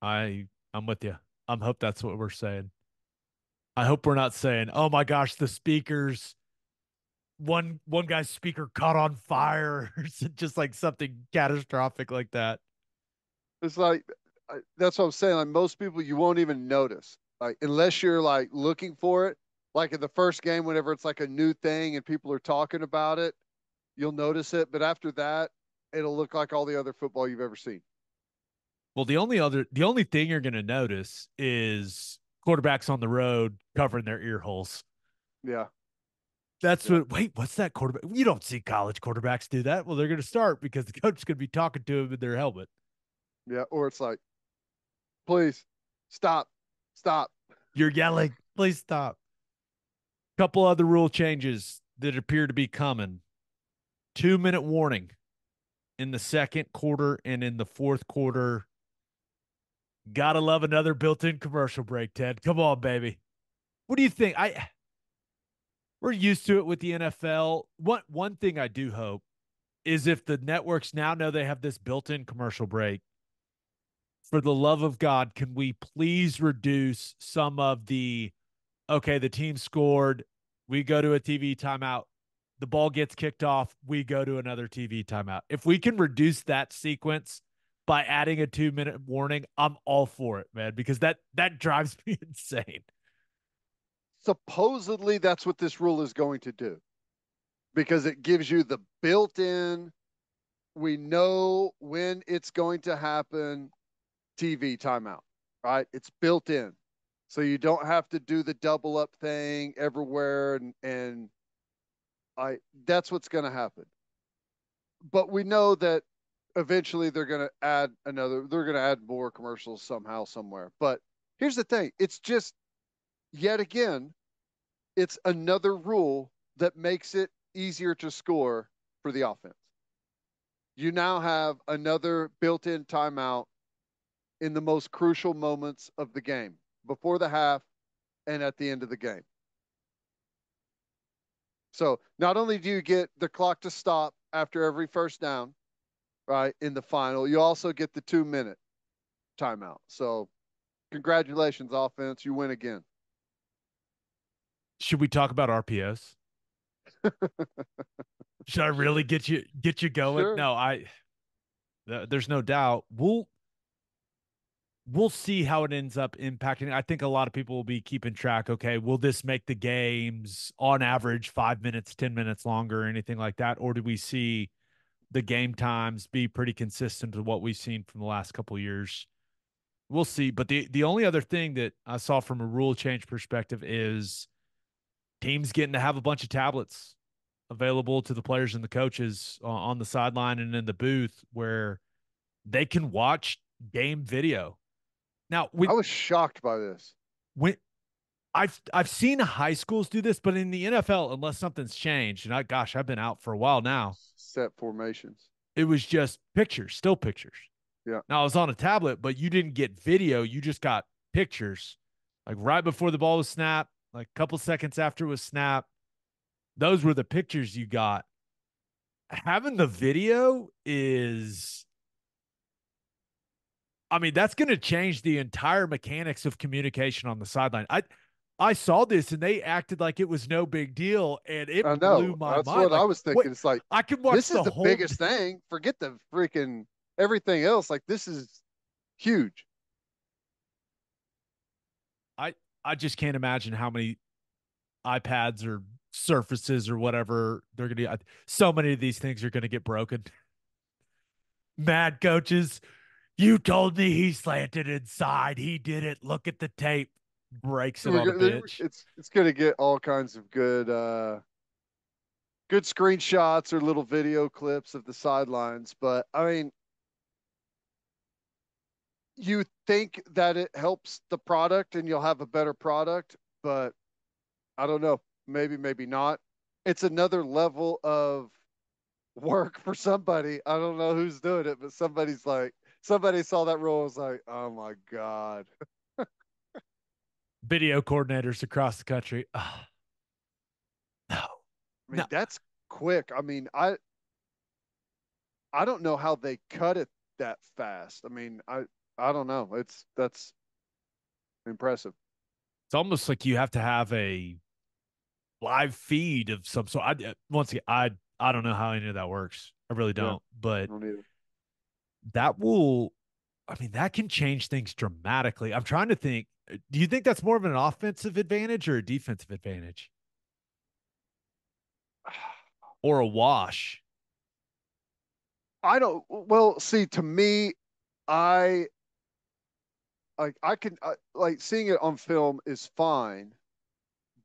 I, I'm with you. I'm hope that's what we're saying. I hope we're not saying, "Oh my gosh, the speakers." One one guy's speaker caught on fire, <laughs> just like something catastrophic like that. It's like that's what I'm saying. Like most people, you won't even notice like unless you're like looking for it like in the first game whenever it's like a new thing and people are talking about it you'll notice it but after that it'll look like all the other football you've ever seen well the only other the only thing you're going to notice is quarterbacks on the road covering their ear holes yeah that's yeah. what wait what's that quarterback you don't see college quarterbacks do that well they're going to start because the <laughs> coach is going to be talking to them in their helmet yeah or it's like please stop Stop. You're yelling. Please stop. Couple other rule changes that appear to be coming. Two minute warning in the second quarter and in the fourth quarter. Gotta love another built in commercial break, Ted. Come on, baby. What do you think? I we're used to it with the NFL. What one thing I do hope is if the networks now know they have this built in commercial break, for the love of God, can we please reduce some of the okay, the team scored, we go to a TV timeout, the ball gets kicked off, we go to another TV timeout. If we can reduce that sequence by adding a 2-minute warning, I'm all for it, man, because that that drives <laughs> me insane. Supposedly that's what this rule is going to do. Because it gives you the built-in we know when it's going to happen TV timeout, right? It's built in. So you don't have to do the double up thing everywhere and and I that's what's going to happen. But we know that eventually they're going to add another they're going to add more commercials somehow somewhere. But here's the thing, it's just yet again it's another rule that makes it easier to score for the offense. You now have another built-in timeout in the most crucial moments of the game, before the half and at the end of the game. So not only do you get the clock to stop after every first down, right, in the final, you also get the two minute timeout. So congratulations, offense. You win again. Should we talk about RPOs? <laughs> Should I really get you get you going? Sure. No, I there's no doubt. We'll we'll see how it ends up impacting. I think a lot of people will be keeping track. Okay, will this make the games on average five minutes, 10 minutes longer, or anything like that? Or do we see the game times be pretty consistent to what we've seen from the last couple years? we'll see. But the the only other thing that I saw from a rule change perspective is teams getting to have a bunch of tablets available to the players and the coaches uh, on the sideline and in the booth where they can watch game video. Now, when, I was shocked by this. When I've I've seen high schools do this, but in the NFL, unless something's changed, and I gosh, I've been out for a while now. Set formations. It was just pictures, still pictures. Yeah. Now I was on a tablet, but you didn't get video. You just got pictures, like right before the ball was snapped, like a couple seconds after it was snapped. Those were the pictures you got. Having the video is I mean, that's going to change the entire mechanics of communication on the sideline. I I saw this and they acted like it was no big deal, and it blew my That's mind. what like, I was thinking. wait, it's like I could watch this the is the whole biggest thing. Forget the freaking everything else. Like this is huge. I I just can't imagine how many iPads or surfaces or whatever they're gonna. So many of these things are gonna get broken. <laughs> Mad coaches you told me he slanted inside. He did it. Look at the tape. Breaks it on. It's it's gonna get all kinds of good uh good screenshots or little video clips of the sidelines. But I mean you think that it helps the product and you'll have a better product, but I don't know. Maybe, maybe not. It's another level of work for somebody. I don't know who's doing it, but somebody's like, somebody saw that rule was like, oh my God. <laughs> Video coordinators across the country. Oh. No. I mean, no. that's quick. I mean, I I don't know how they cut it that fast. I mean, I I don't know. It's that's impressive. It's almost like you have to have a live feed of some sort. I once again, I I don't know how any of that works. I really don't. Yeah, but don't that will I mean, that can change things dramatically. I'm trying to think. Do you think that's more of an offensive advantage or a defensive advantage? <sighs> Or a wash? I don't well, see to me I like I can I, like seeing it on film is fine,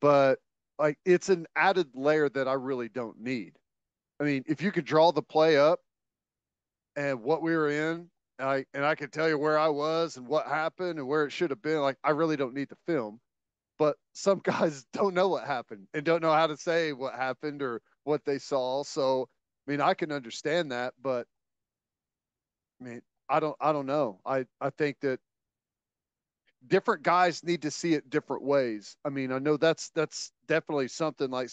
but like it's an added layer that I really don't need. I mean, if you could draw the play up and what we were in, and I and I can tell you where I was and what happened and where it should have been. Like I really don't need the film, but some <laughs> guys don't know what happened and don't know how to say what happened or what they saw. So I mean, I can understand that, but I mean, I don't I don't know. I I think that different guys need to see it different ways. I mean, I know that's that's definitely something like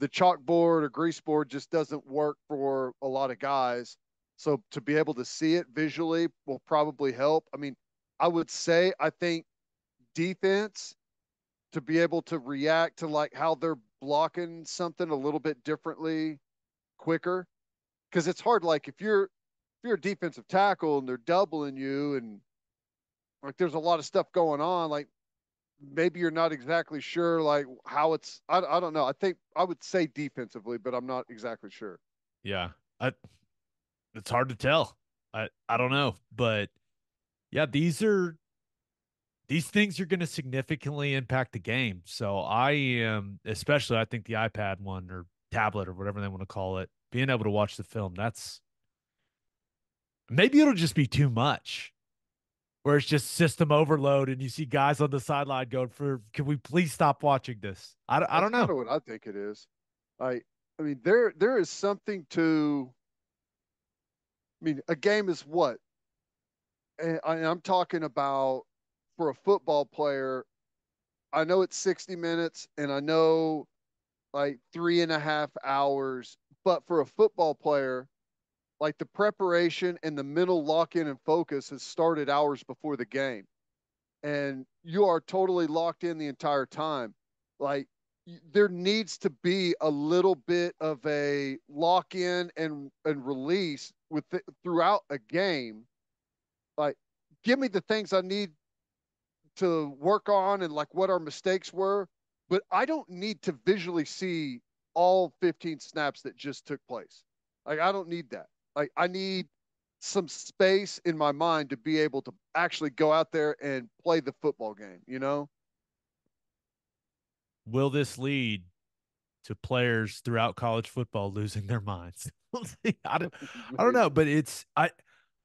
the chalkboard or grease board just doesn't work for a lot of guys. So to be able to see it visually will probably help. I mean, I would say I think defense to be able to react to like how they're blocking something a little bit differently quicker because it's hard like if you're if you're a defensive tackle and they're doubling you and like there's a lot of stuff going on like maybe you're not exactly sure like how it's I, I don't know i think i would say defensively but i'm not exactly sure yeah i it's hard to tell. I I don't know, but yeah, these are these things are going to significantly impact the game. So I am, especially I think the iPad one or tablet or whatever they want to call it, being able to watch the film. That's maybe it'll just be too much, where it's just system overload, and you see guys on the sideline going for, "Can we please stop watching this?" I, I don't know. what I think it is. I I mean there there is something to I mean, a game is what? And I'm talking about for a football player. I know it's 60 minutes and I know like three and a half hours, but for a football player, like the preparation and the mental lock in and focus has started hours before the game. And you are totally locked in the entire time. Like there needs to be a little bit of a lock in and and release with the, throughout a game like give me the things i need to work on and like what our mistakes were but i don't need to visually see all 15 snaps that just took place like i don't need that like i need some space in my mind to be able to actually go out there and play the football game, you know? Will this lead to players throughout college football losing their minds? <laughs> I don't I don't know, but it's I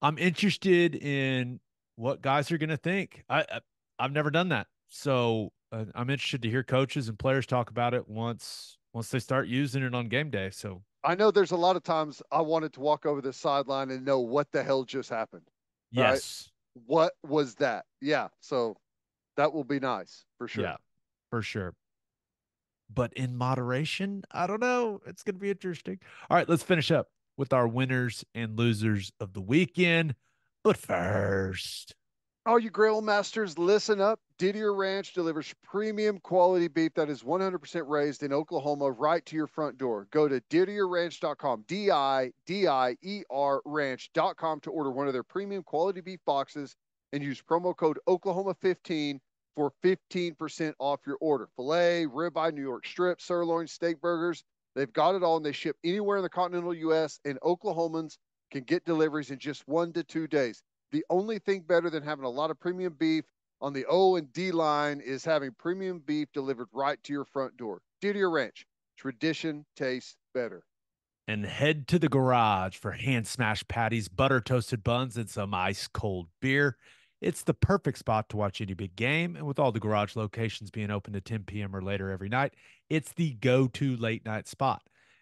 I'm interested in what guys are going to think. I, I I've never done that. So uh, I'm interested to hear coaches and players talk about it once once they start using it on game day. So I know there's a lot of times I wanted to walk over the sideline and know what the hell just happened. Yes. Right? What was that? Yeah. So that will be nice for sure. Yeah, for sure. But in moderation, I don't know. It's going to be interesting. All right, let's finish up with our winners and losers of the weekend. But first, all you grill masters, listen up. Didier Ranch delivers premium quality beef that is 100% raised in Oklahoma right to your front door. Go to didierranch.com, D I D I E R ranch.com to order one of their premium quality beef boxes and use promo code Oklahoma15 for 15% off your order. Filet, ribeye, New York strip, sirloin, steak burgers. They've got it all and they ship anywhere in the continental U.S. and Oklahomans can get deliveries in just one to two days. The only thing better than having a lot of premium beef on the O and D line is having premium beef delivered right to your front door. Didier Ranch, tradition tastes better. And head to the garage for hand smashed patties, butter toasted buns, and some ice cold beer. It's the perfect spot to watch any big game. And with all the garage locations being open to 10 p.m. or later every night, it's the go to late night spot.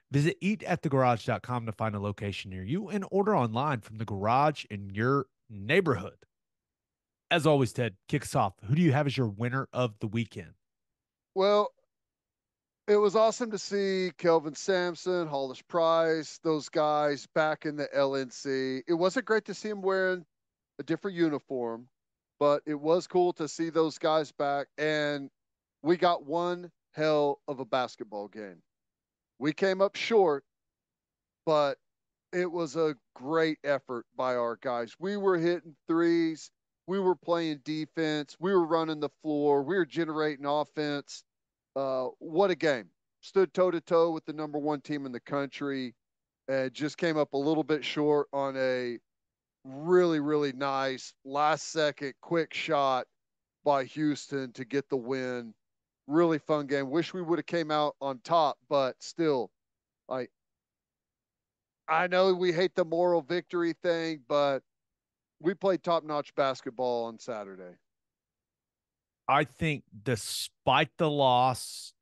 Visit eatatthegarage.com to find a location near you and order online from the garage in your neighborhood. As always, Ted, kick us off. Who do you have as your winner of the weekend? Well, it was awesome to see Kelvin Sampson, Hollis Price, those guys back in the LNC. It wasn't great to see him wearing a different uniform, but it was cool to see those guys back. And we got one hell of a basketball game. We came up short, but it was a great effort by our guys. We were hitting threes. We were playing defense. We were running the floor. We were generating offense. Uh, what a game. Stood toe to toe with the number one team in the country. And just came up a little bit short on a really, really nice last second quick shot by Houston to get the win. Really fun game. Wish we would have came out on top, but still, like I know we hate the moral victory thing, but we played top notch basketball on Saturday. I think despite the loss,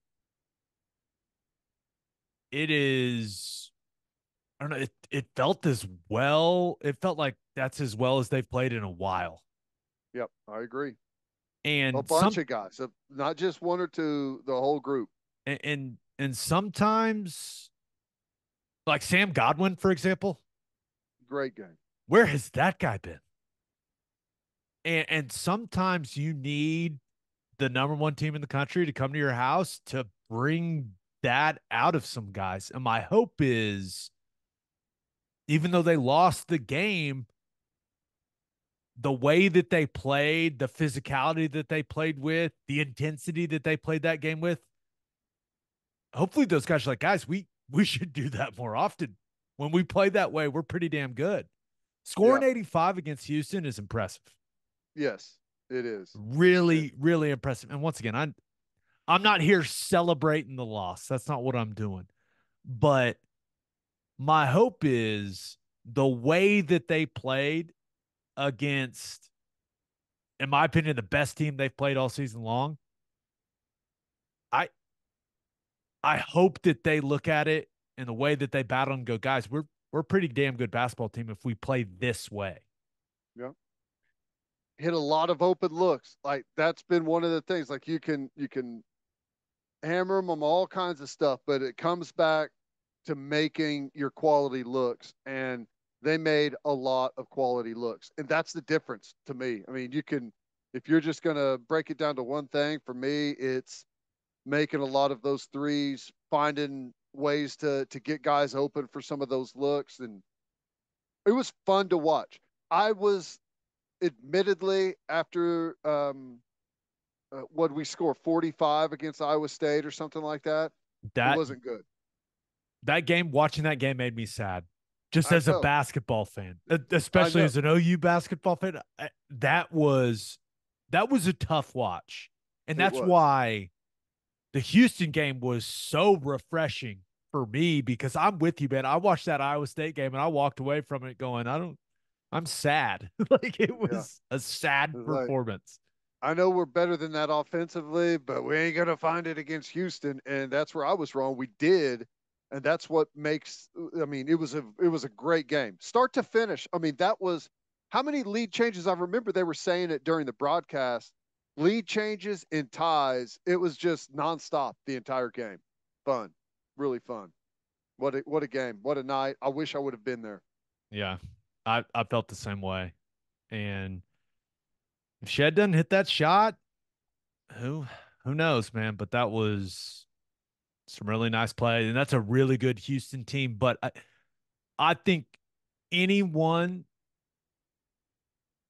it is I don't know, it, it felt as well. It felt like that's as well as they've played in a while. Yep, I agree. And a bunch some, of guys, not just one or two, the whole group. And and, and sometimes like Sam Godwin, for example. Great game. Where has that guy been? And and sometimes you need the number one team in the country to come to your house to bring that out of some guys. And my hope is even though they lost the game, the way that they played, the physicality that they played with, the intensity that they played that game with, hopefully those guys are like, guys, we we should do that more often. When we play that way, we're pretty damn good. Scoring yeah. 85 against Houston is impressive. Yes, it is. Really, really impressive. And once again, I'm I'm not here celebrating the loss. That's not what I'm doing. But my hope is the way that they played against, in my opinion, the best team they've played all season long. I I hope that they look at it in the way that they battle and go, guys, we're we're a pretty damn good basketball team if we play this way. Yeah. Hit a lot of open looks. Like that's been one of the things. Like you can you can hammer them on all kinds of stuff, but it comes back to making your quality looks. And they made a lot of quality looks. And that's the difference to me. I mean, you can if you're just gonna break it down to one thing, for me, it's making a lot of those threes, finding ways to to get guys open for some of those looks, and it was fun to watch. I was, admittedly, after um, uh, what we score forty five against Iowa State or something like that. That wasn't good. That game, watching that game, made me sad. just I as a basketball fan, especially as an OU basketball fan, that was that was a tough watch, and It that's was. why the Houston game was so refreshing for me because I'm with you, man. I watched that Iowa State game and I walked away from it going, I don't, I'm sad. <laughs> like it was a sad was like- performance. I know we're better than that offensively, but we ain't gonna find it against Houston, and that's where I was wrong. We did, and that's what makes. I mean, it was a it was a great game, start to finish. I mean, that was how many lead changes. I remember they were saying it during the broadcast. Lead changes and ties. It was just nonstop the entire game. Fun, really fun. What a what a game. What a night. I wish I would have been there. Yeah. I, I felt the same way. And if Shead doesn't hit that shot, who who knows, man? But that was some really nice play. And that's a really good Houston team. But I I think anyone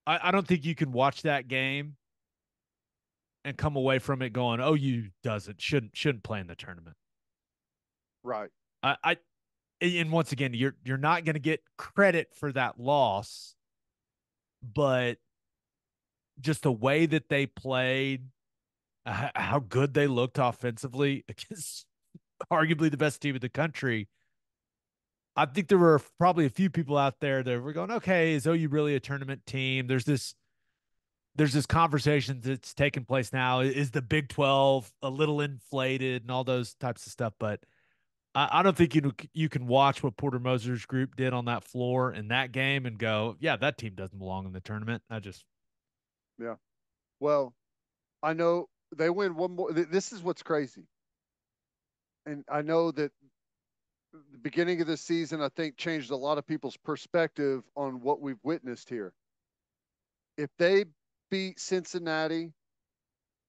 I, I don't think you can watch that game and come away from it going, oh, you doesn't shouldn't shouldn't play in the tournament. Right. I, I and once again, you're you're not going to get credit for that loss, but just the way that they played, uh, how good they looked offensively against <laughs> arguably the best team in the country. I think there were probably a few people out there that were going, okay, is OU really a tournament team? There's this there's this conversation that's taking place now. Is the Big 12 a little inflated and all those types of stuff? But I, I don't think you you can watch what Porter Moser's group did on that floor in that game and go, yeah, that team doesn't belong in the tournament. I just yeah. Well, I know they win one more. th- This is what's crazy. And I know that the beginning of the season, I think, changed a lot of people's perspective on what we've witnessed here. If they beat Cincinnati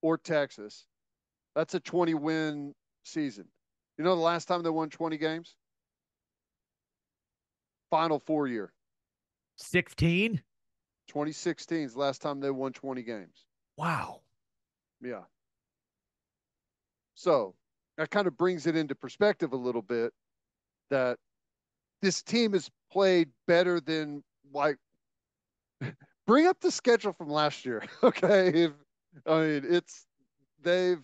or Texas, that's a 20 win season. You know the last time they won 20 games? Final four year. 16. 2016 is the last time they won 20 games. Wow. Yeah. So that kind of brings it into perspective a little bit that this team has played better than like <laughs> bring up the schedule from last year. <laughs> Okay. If, I mean, it's they've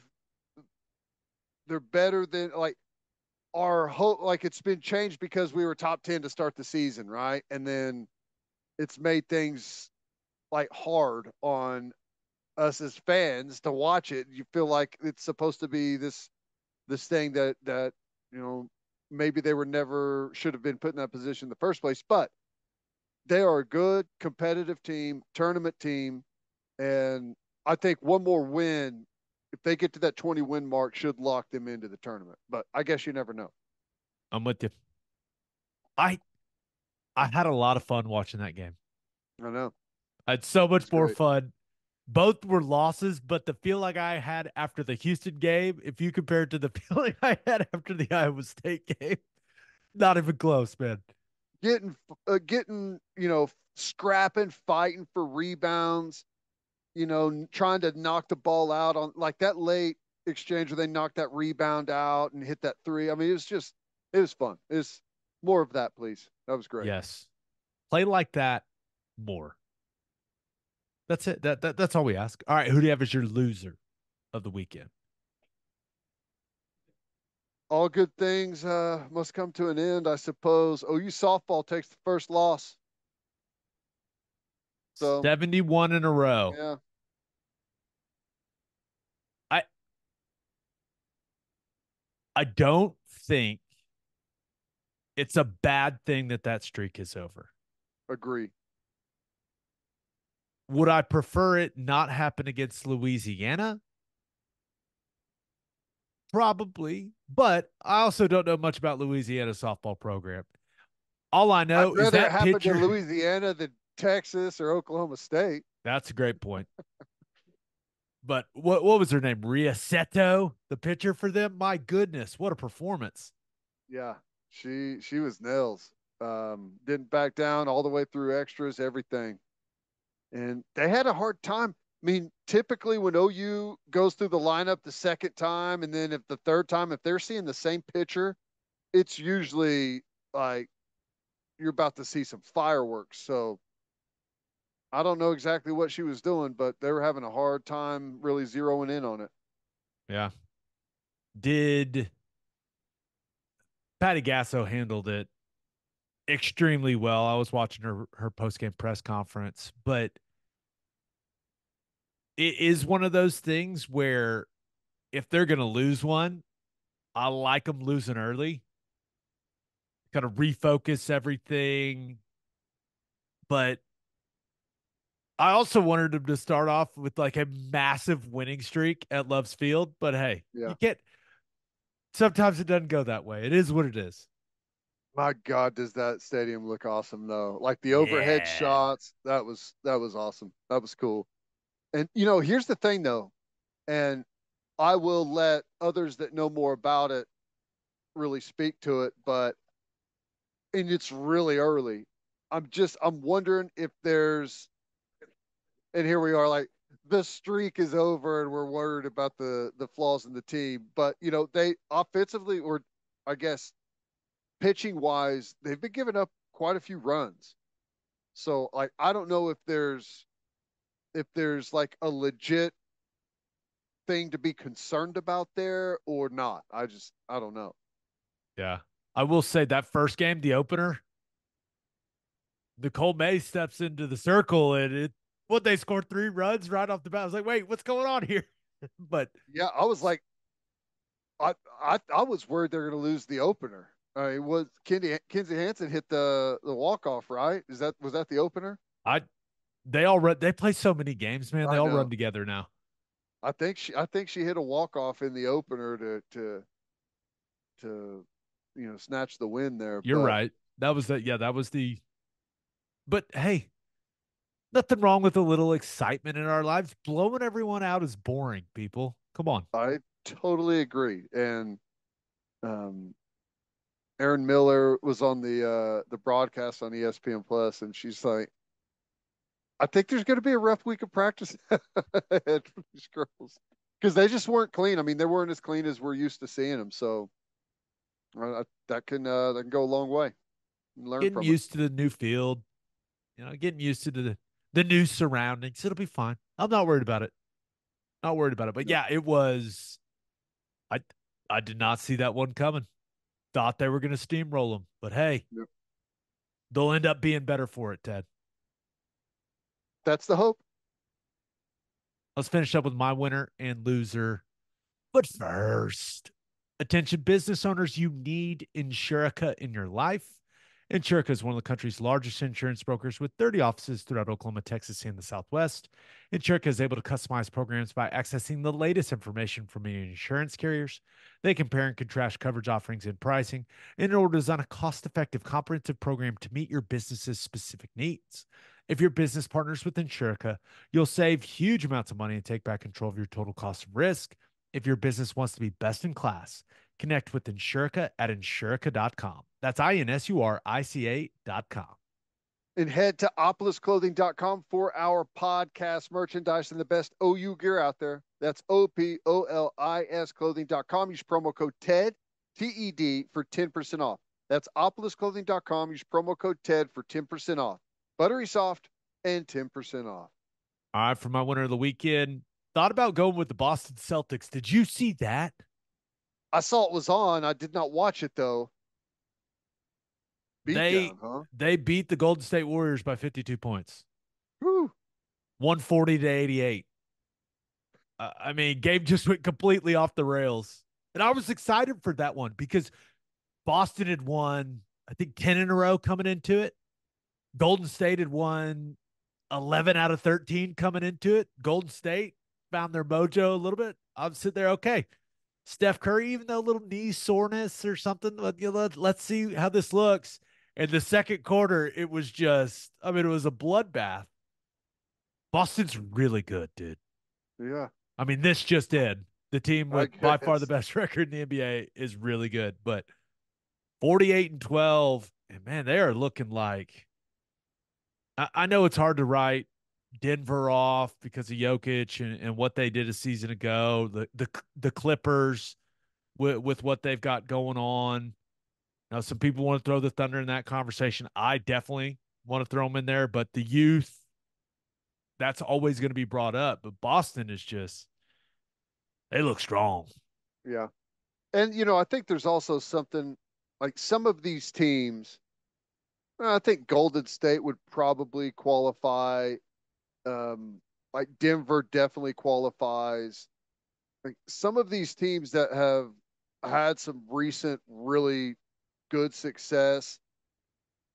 they're better than like our hope like it's been changed because we were top 10 to start the season, right? And then it's made things like hard on us as fans to watch it. You feel like it's supposed to be this this thing that that you know maybe they were never should have been put in that position in the first place, but they are a good competitive team, tournament team, and I think one more win, if they get to that 20 win mark, should lock them into the tournament. But I guess you never know. I'm with you. I I had a lot of fun watching that game. I know. I had so much That's more great. fun. Both were losses, but the feel like I had after the Houston game, if you compare it to the <laughs> feeling I had after the Iowa State game, not even close, man. Getting uh, getting you know scrapping, fighting for rebounds, you know, trying to knock the ball out on like that late exchange where they knocked that rebound out and hit that three. I mean, it was just it was fun. It's more of that, please. That was great. Yes. Play like that more. That's it. That, that that's all we ask. All right, who do you have as your loser of the weekend? All good things uh, must come to an end, I suppose. OU softball takes the first loss. So 71 in a row. yeah, I don't think it's a bad thing that that streak is over. agree. Would I prefer it not happen against Louisiana? Probably, but I also don't know much about Louisiana softball program. All I know I'd is that pitcher. to Louisiana than Texas or Oklahoma State. That's a great point. <laughs> but what what was her name? Ria Seto, the pitcher for them. My goodness, what a performance! Yeah, she she was nails. Um, didn't back down all the way through extras, everything. And they had a hard time. I mean, typically when OU goes through the lineup the second time, and then if the third time, if they're seeing the same pitcher, it's usually like you're about to see some fireworks. So I don't know exactly what she was doing, but they were having a hard time really zeroing in on it. Yeah. Did Patty Gasso handled it extremely well. I was watching her her post game press conference, but it is one of those things where if they're going to lose one, I like them losing early. Kind of refocus everything. But I also wanted them to start off with like a massive winning streak at Love's Field. But hey, yeah. you can't. Sometimes it doesn't go that way. It is what it is. My God, does that stadium look awesome though? Like the overhead yeah. shots, that was that was awesome. That was cool. And you know, here's the thing though, and I will let others that know more about it really speak to it, but and it's really early. I'm just I'm wondering if there's and here we are like the streak is over and we're worried about the the flaws in the team. But you know, they offensively or I guess pitching wise, they've been giving up quite a few runs. So like I don't know if there's if there's like a legit thing to be concerned about there or not. I just I don't know. Yeah. I will say that first game, the opener, Nicole May steps into the circle and it what they scored three runs right off the bat. I was like, wait, what's going on here? <laughs> but yeah, I was like I I I was worried they're gonna lose the opener. Uh, it was Kindy, Kinzie Hansen hit the the walk off, right? Is that was that the opener? I they all run. They play so many games, man. They all run together now. I think she I think she hit a walk off in the opener to to to you know snatch the win there. You're but, right. That was the yeah. That was the. But hey, nothing wrong with a little excitement in our lives. Blowing everyone out is boring. People, come on. I totally agree, and um, Erin Miller was on the uh, the broadcast on ESPN Plus, and she's like, "I think there's going to be a rough week of practice <laughs> for these girls because they just weren't clean. I mean, they weren't as clean as we're used to seeing them. So uh, that can uh, that can go a long way. Learn getting used it. to the new field, you know, getting used to the the new surroundings. It'll be fine. I'm not worried about it. Not worried about it. But yeah, it was. I I did not see that one coming thought they were going to steamroll them, but hey, yep. they'll end up being better for it, Ted. That's the hope. Let's finish up with my winner and loser. But first, attention business owners, you need Insurica in your life. Insurica is one of the country's largest insurance brokers with 30 offices throughout Oklahoma, Texas, and the Southwest. Insurica is able to customize programs by accessing the latest information from insurance carriers. They compare and contrast coverage offerings and pricing in order to design a cost effective, comprehensive program to meet your business's specific needs. If your business partners with Insurica, you'll save huge amounts of money and take back control of your total cost of risk. If your business wants to be best in class, connect with Insurica at insurica.com. That's I N S U R I C A.com. And head to opolisclothing.com for our podcast merchandise and the best OU gear out there. That's O P O L I S clothing.com. Use promo code TED, T E D, for 10% off. That's opolisclothing.com. Use promo code TED for 10% off. Buttery soft and 10% off. All right, for my winner of the weekend, thought about going with the Boston Celtics. Did you see that? I saw it was on. I did not watch it though. Beat they down, huh? they beat the Golden State Warriors by 52 points. Whew. 140 to 88. Uh, I mean, game <laughs> just went completely off the rails. And I was excited for that one because Boston had won, I think, 10 in a row coming into it. Golden State had won 11 out of 13 coming into it. Golden State found their mojo a little bit. I'm sitting there, okay. Steph Curry, even though a little knee soreness or something, let, let's see how this looks. In the second quarter, it was just, I mean, it was a bloodbath. Boston's really good, dude. Yeah. I mean, this just did. The team with by far the best <laughs> record in the NBA is really good, but 48 and 12, and man, they are looking like. I, I know it's hard to write Denver off because of Jokic and, and what they did a season ago. The the the Clippers with with what they've got going on. Now, some people want to throw the Thunder in that conversation. I definitely want to throw them in there, but the youth, that's always going to be brought up. But Boston is just, they look strong. Yeah. And, you know, I think there's also something like some of these teams, I think Golden State would probably qualify. Um, like Denver definitely qualifies. Like some of these teams that have had some recent really good success.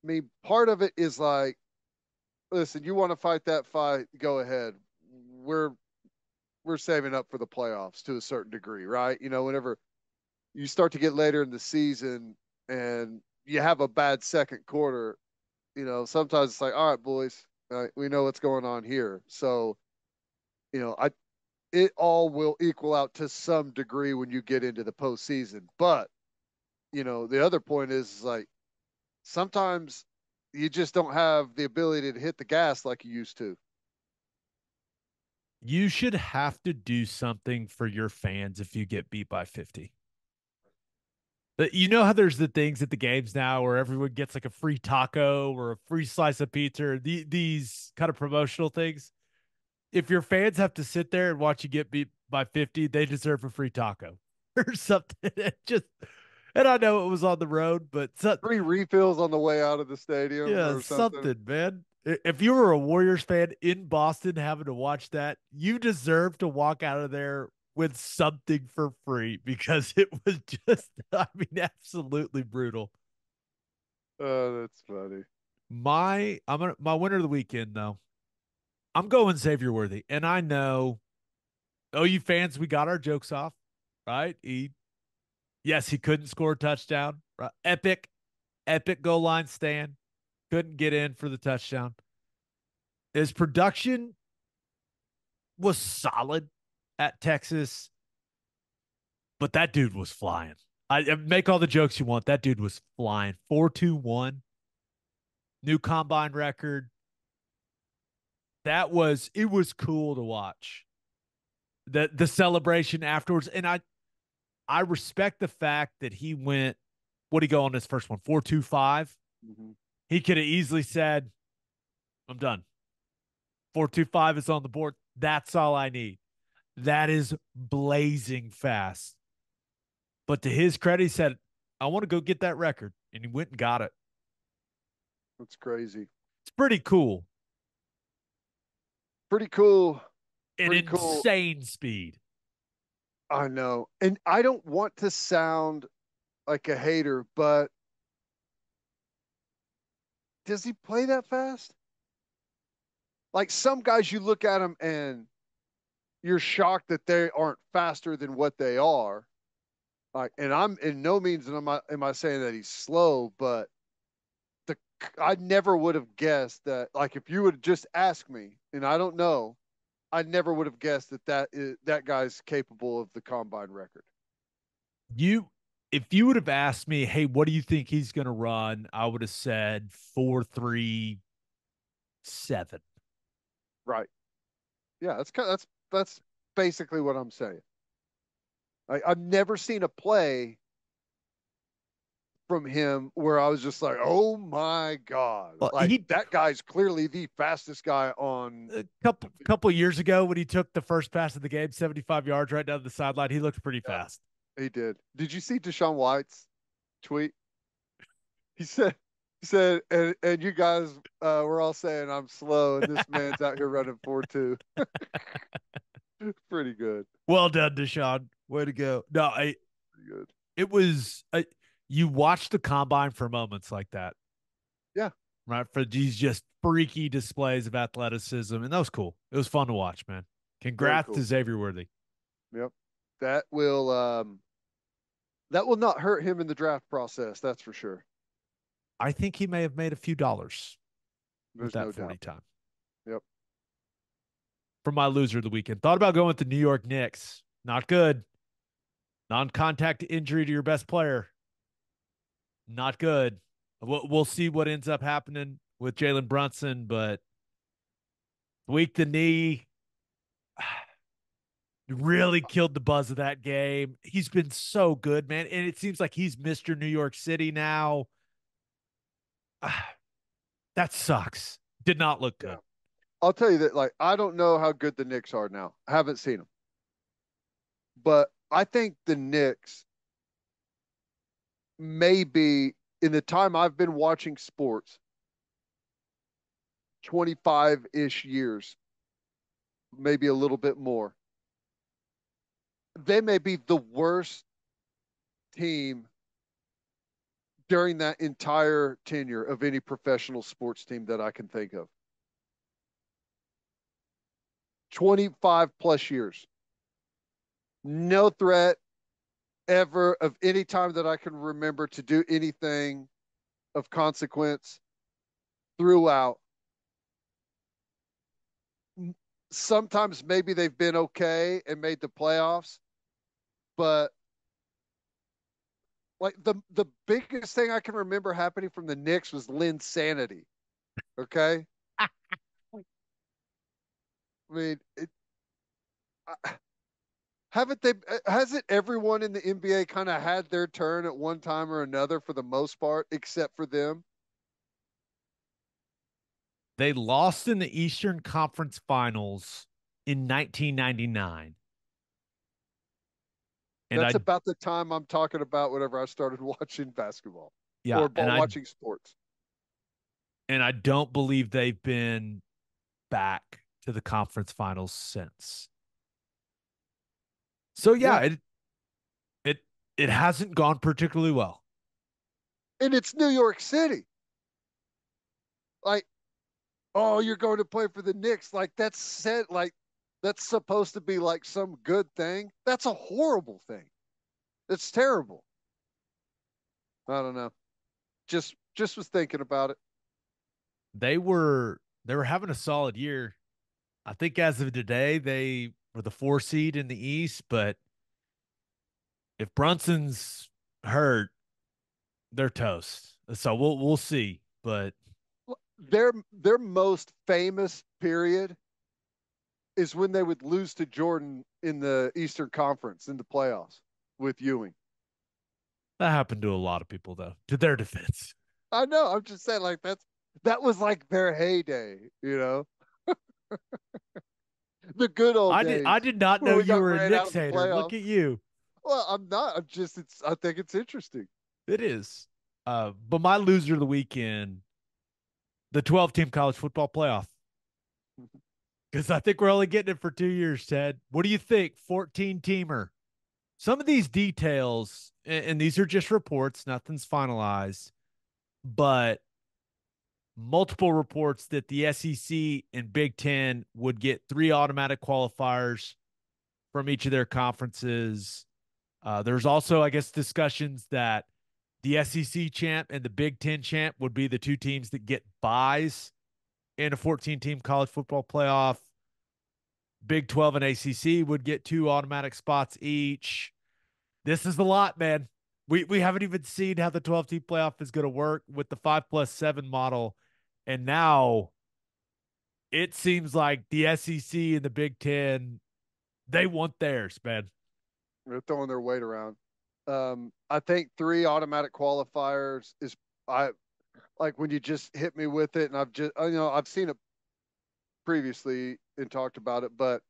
I mean, part of it is like, listen, you want to fight that fight, go ahead. We're we're saving up for the playoffs to a certain degree, right? You know, whenever you start to get later in the season and you have a bad second quarter, you know, sometimes it's like, all right, boys, uh, we know what's going on here. So, you know, I it all will equal out to some degree when you get into the postseason. But, you know, the other point is, is like sometimes you just don't have the ability to hit the gas like you used to. You should have to do something for your fans if you get beat by 50. Uh, you know how there's the things at the games now where everyone gets like a free taco or a free slice of pizza, or the, these kind of promotional things. If your fans have to sit there and watch you get beat by 50, they deserve a free taco <laughs> or something. It just, and I know it was on the road, but so, free refills on the way out of the stadium. Yeah, something. something, man. If you were a Warriors fan in Boston having to watch that, you deserve to walk out of there with something for free because <laughs> it was just, I mean, absolutely brutal. Oh, that's funny. My, I'm gonna, my winner of the weekend though. I'm going Xavier Worthy, and I know, oh, you fans, we got our jokes off, right? He, yes, he couldn't score a touchdown. Right? Epic, epic goal line stand, couldn't get in for the touchdown. His production was solid at Texas, but that dude was flying. I make all the jokes you want. That dude was flying. 421 new combine record. That was it was cool to watch. The the celebration afterwards and I I respect the fact that he went what did he go on this first one? 425. Mm-hmm. He could have easily said I'm done. 425 is on the board. That's all I need. That is blazing fast. But to his credit, he said, I want to go get that record. And he went and got it. That's crazy. It's pretty cool. Pretty cool. An pretty insane cool. speed. I know. And I don't want to sound like a hater, but does he play that fast? Like some guys, you look at him and you're shocked that they aren't faster than what they are. Like, and I'm in no means am I am I saying that he's slow, but the I never would have guessed that. Like, if you would just ask me, and I don't know, I never would have guessed that that is, that guy's capable of the combine record. You, if you would have asked me, hey, what do you think he's going to run? I would have said four three seven. Right. Yeah, that's kind of, that's that's basically what I'm saying. I, I've never seen a play from him where I was just like, "Oh my god!" Well, like he, that guy's clearly the fastest guy on. A couple couple years ago, when he took the first pass of the game, seventy five yards right down the sideline, he looked pretty yeah, fast. He did. Did you see Deshaun White's tweet? He said, "He said, and and you guys uh, were all saying I'm slow, and this man's out here running four two. <laughs> Pretty good. Well done, Deshaun. Way to go. No, I. It was. I, you watch the combine for moments like that. Yeah. Right. For these just freaky displays of athleticism. And that was cool. It was fun to watch, man. Congrats cool. to Xavier Worthy. Yep. That will um that will not hurt him in the draft process, that's for sure. I think he may have made a few dollars There's that no 40 doubt. time. Yep. For my loser of the weekend. Thought about going with the New York Knicks. Not good. Non contact injury to your best player not good. We'll, we'll see what ends up happening with Jalen Brunson, but weak the knee. <sighs> really killed the buzz of that game. He's been so good, man. And it seems like he's Mr. New York City now. <sighs> that sucks. Did not look good. I'll tell you that, like, I don't know how good the Knicks are now. I haven't seen them. But I think the Knicks maybe in the time I've been watching sports, 25 ish years, maybe a little bit more, they may be the worst team during that entire tenure of any professional sports team that I can think of. 25 plus years. No threat ever of any time that I can remember to do anything of consequence throughout. Sometimes maybe they've been okay and made the playoffs, but like the the biggest thing I can remember happening from the Knicks was Linsanity. Okay. <laughs> I mean, it, I, haven't they? Hasn't everyone in the NBA kind of had their turn at one time or another for the most part, except for them? They lost in the Eastern Conference Finals in 1999. And That's I, about the time I'm talking about whenever I started <laughs> watching basketball. Yeah, or watching I, sports. And I don't believe they've been back to the conference finals since. So yeah, yeah, it it it hasn't gone particularly well. And it's New York City. Like, oh, you're going to play for the Knicks. Like that's said like that's supposed to be like some good thing. That's a horrible thing. It's terrible. I don't know. Just just was thinking about it. They were they were having a solid year. I think as of today, they were the four seed in the East, but if Brunson's hurt, they're toast. So we'll we'll see. But their their most famous period is when they would lose to Jordan in the Eastern Conference in the playoffs with Ewing. That happened to a lot of people though, to their <laughs> defense. I know. I'm just saying like that's that was like their heyday, you know. <laughs> the good old I days. Did, I did not <laughs> know you were a Knicks hater. Look at you. Well, I'm not. I'm just. It's. I think it's interesting. It is. Uh, but my loser of the weekend, the 12 team college football playoff. Because I think we're only getting it for two years, Ted. What do you think? 14 teamer. Some of these details, and, these are just reports, nothing's finalized, but multiple reports that the SEC and Big Ten would get three automatic qualifiers from each of their conferences. Uh, there's also, I guess, discussions that the SEC champ and the Big Ten champ would be the two teams that get buys in a 14 team college football playoff. Big 12 and ACC would get two automatic spots each. This is a lot, man. We we haven't even seen how the 12 team playoff is going to work with the 5 plus 7 model and now it seems like the SEC and the Big 10 they want theirs, man. They're throwing their weight around. Um, I think three automatic qualifiers is I like when you just hit me with it, and I've just you know I've seen it previously and talked about it, but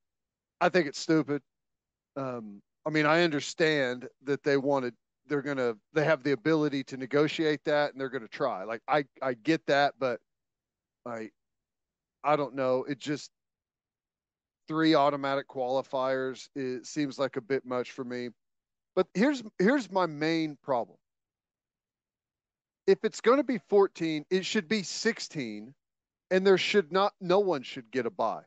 I think it's stupid. Um, I mean, I understand that they wanted they're gonna they have the ability to negotiate that and they're gonna try. Like I I get that, but I I don't know. It just three automatic qualifiers it seems like a bit much for me. But here's here's my main problem. If it's going to be 14, it should be 16 and there should not no one should get a buy.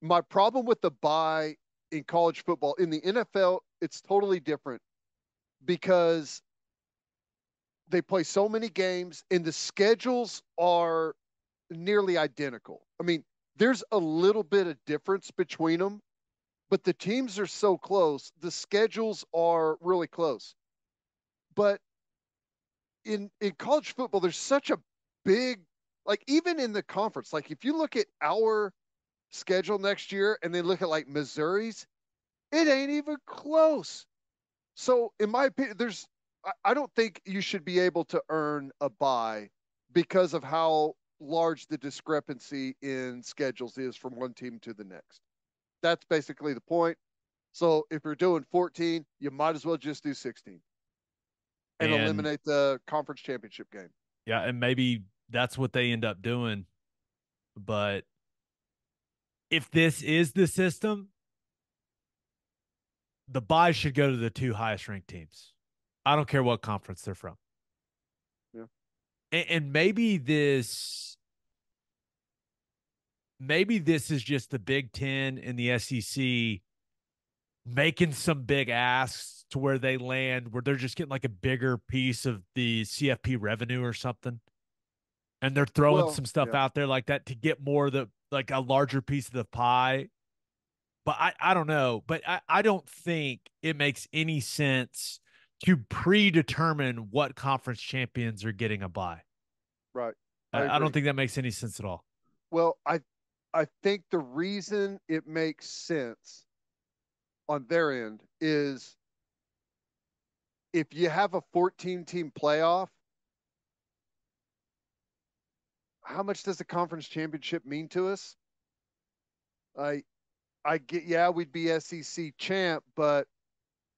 My problem with the buy in college football in the NFL it's totally different because they play so many games and the schedules are nearly identical. I mean, there's a little bit of difference between them, but the teams are so close. The schedules are really close. But in in college football, there's such a big like even in the conference, like if you look at our schedule next year and then look at like Missouri's, It ain't even close. So, in my opinion, there's I don't think you should be able to earn a buy because of how large the discrepancy in schedules is from one team to the next. That's basically the point. So if you're doing 14, you might as well just do 16 and, and eliminate the conference championship game. Yeah, and maybe that's what they end up doing. But if this is the system, the buy should go to the two highest ranked teams. I don't care what conference they're from. Yeah. And, and maybe this maybe this is just the Big Ten and the SEC making some big asks to where they land, where they're just getting like a bigger piece of the CFP revenue or something. And they're throwing well, some stuff yeah. out there like that to get more of the like a larger piece of the pie. But I, I don't know. But I, I don't think it makes any sense to predetermine what conference champions are getting a buy. Right. I, I, don't think that makes any sense at all. Well, I I think the reason it makes sense on their end is if you have a 14 team playoff, how much does the conference championship mean to us? I I get yeah, we'd be SEC champ, but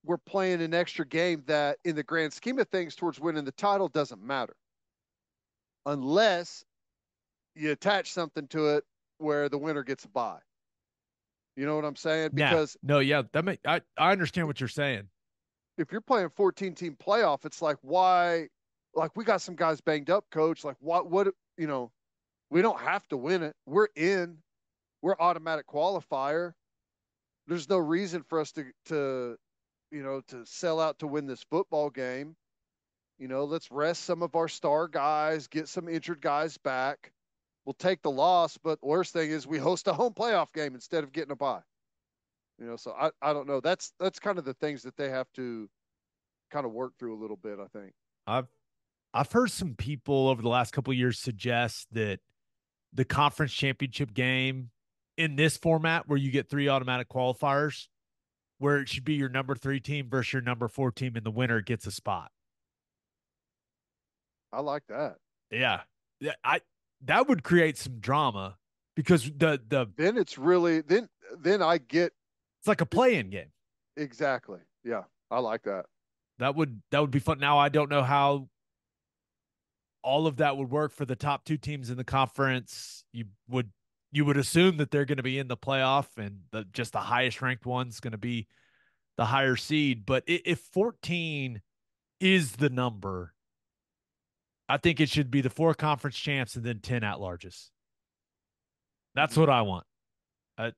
we're playing an extra game that in the grand scheme of things towards winning the title doesn't matter. Unless you attach something to it where the winner gets a buy. You know what I'm saying? Because yeah. no, yeah, that may I, I understand what you're saying. If you're playing 14 team playoff, it's like why like we got some guys banged up, coach. Like what what you know, we don't have to win it. We're in. We're automatic qualifier. There's no reason for us to to you know to sell out to win this football game. You know, let's rest some of our star guys, get some injured guys back we'll take the loss, but worst thing is we host a home playoff game instead of getting a bye. You know, so I, I don't know. That's that's kind of the things that they have to kind of work through a little bit, I think. I've I've heard some people over the last couple years suggest that the conference championship game in this format where you get three automatic qualifiers, where it should be your number three team versus your number four team, and the winner gets a spot. I like that. Yeah. Yeah. I that would create some drama because the the then it's really then then I get it's like a play-in game. Exactly. Yeah, I like that. That would that would be fun. Now I don't know how all of that would work for the top two teams in the conference. You would you would assume that they're going to be in the playoff and the just the highest ranked one's going to be the higher seed. But if 14 is the number, I think it should be the four conference champs and then 10 at larges. That's mm-hmm. what I want. Uh,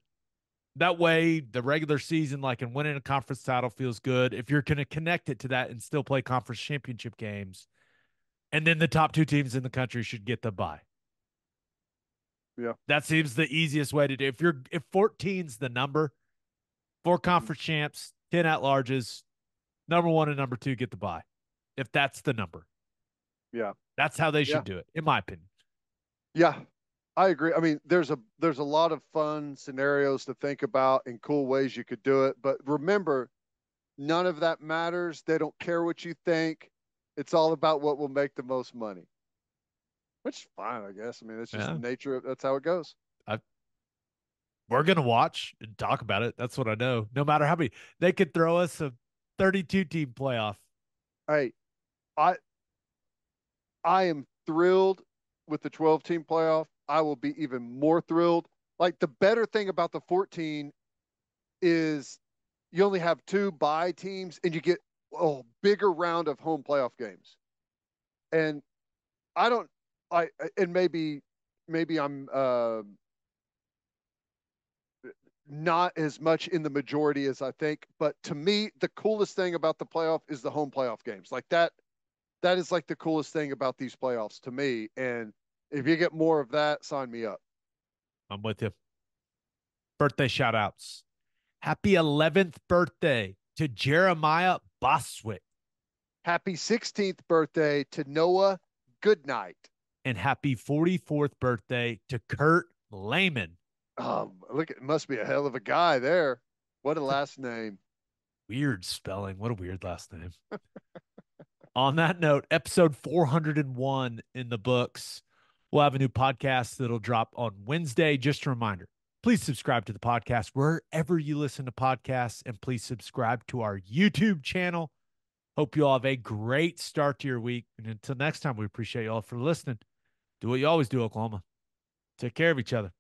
that way, the regular season, like and winning a conference title, feels good. If you're going to connect it to that and still play conference championship games, and then the top two teams in the country should get the bye. Yeah, that seems the easiest way to do. If you're if 14's the number, four mm-hmm. conference champs, 10 at larges, number one and number two get the bye. If that's the number. Yeah. That's how they should yeah. do it, in my opinion. Yeah. I agree. I mean, there's a there's a lot of fun scenarios to think about and cool ways you could do it. But remember, none of that matters. They don't care what you think. It's all about what will make the most money. Which is fine, I guess. I mean, it's just yeah. the nature of that's how it goes. I we're gonna watch and talk about it. That's what I know. No matter how many they could throw us a 32 team playoff. Hey, I I am thrilled with the 12 team playoff. I will be even more thrilled. Like the better thing about the 14 is you only have two bye teams and you get a bigger round of home playoff games. And I don't I and maybe maybe I'm uh, not as much in the majority as I think, but to me the coolest thing about the playoff is the home playoff games. Like that that is like the coolest thing about these playoffs to me. And if you get more of that, sign me up. I'm with you. Birthday shout outs. Happy 11th birthday to Jeremiah Boswick. Happy 16th birthday to Noah Goodnight. And happy 44th birthday to Kurt Lehman. Um, look, it must be a hell of a guy there. What a last name. <laughs> Weird spelling. What a weird last name. <laughs> On that note, episode 401 in the books. We'll have a new podcast that'll drop on Wednesday. Just a reminder please subscribe to the podcast wherever you listen to podcasts and please subscribe to our YouTube channel. Hope you all have a great start to your week. And until next time, we appreciate you all for listening. Do what you always do, Oklahoma. Take care of each other.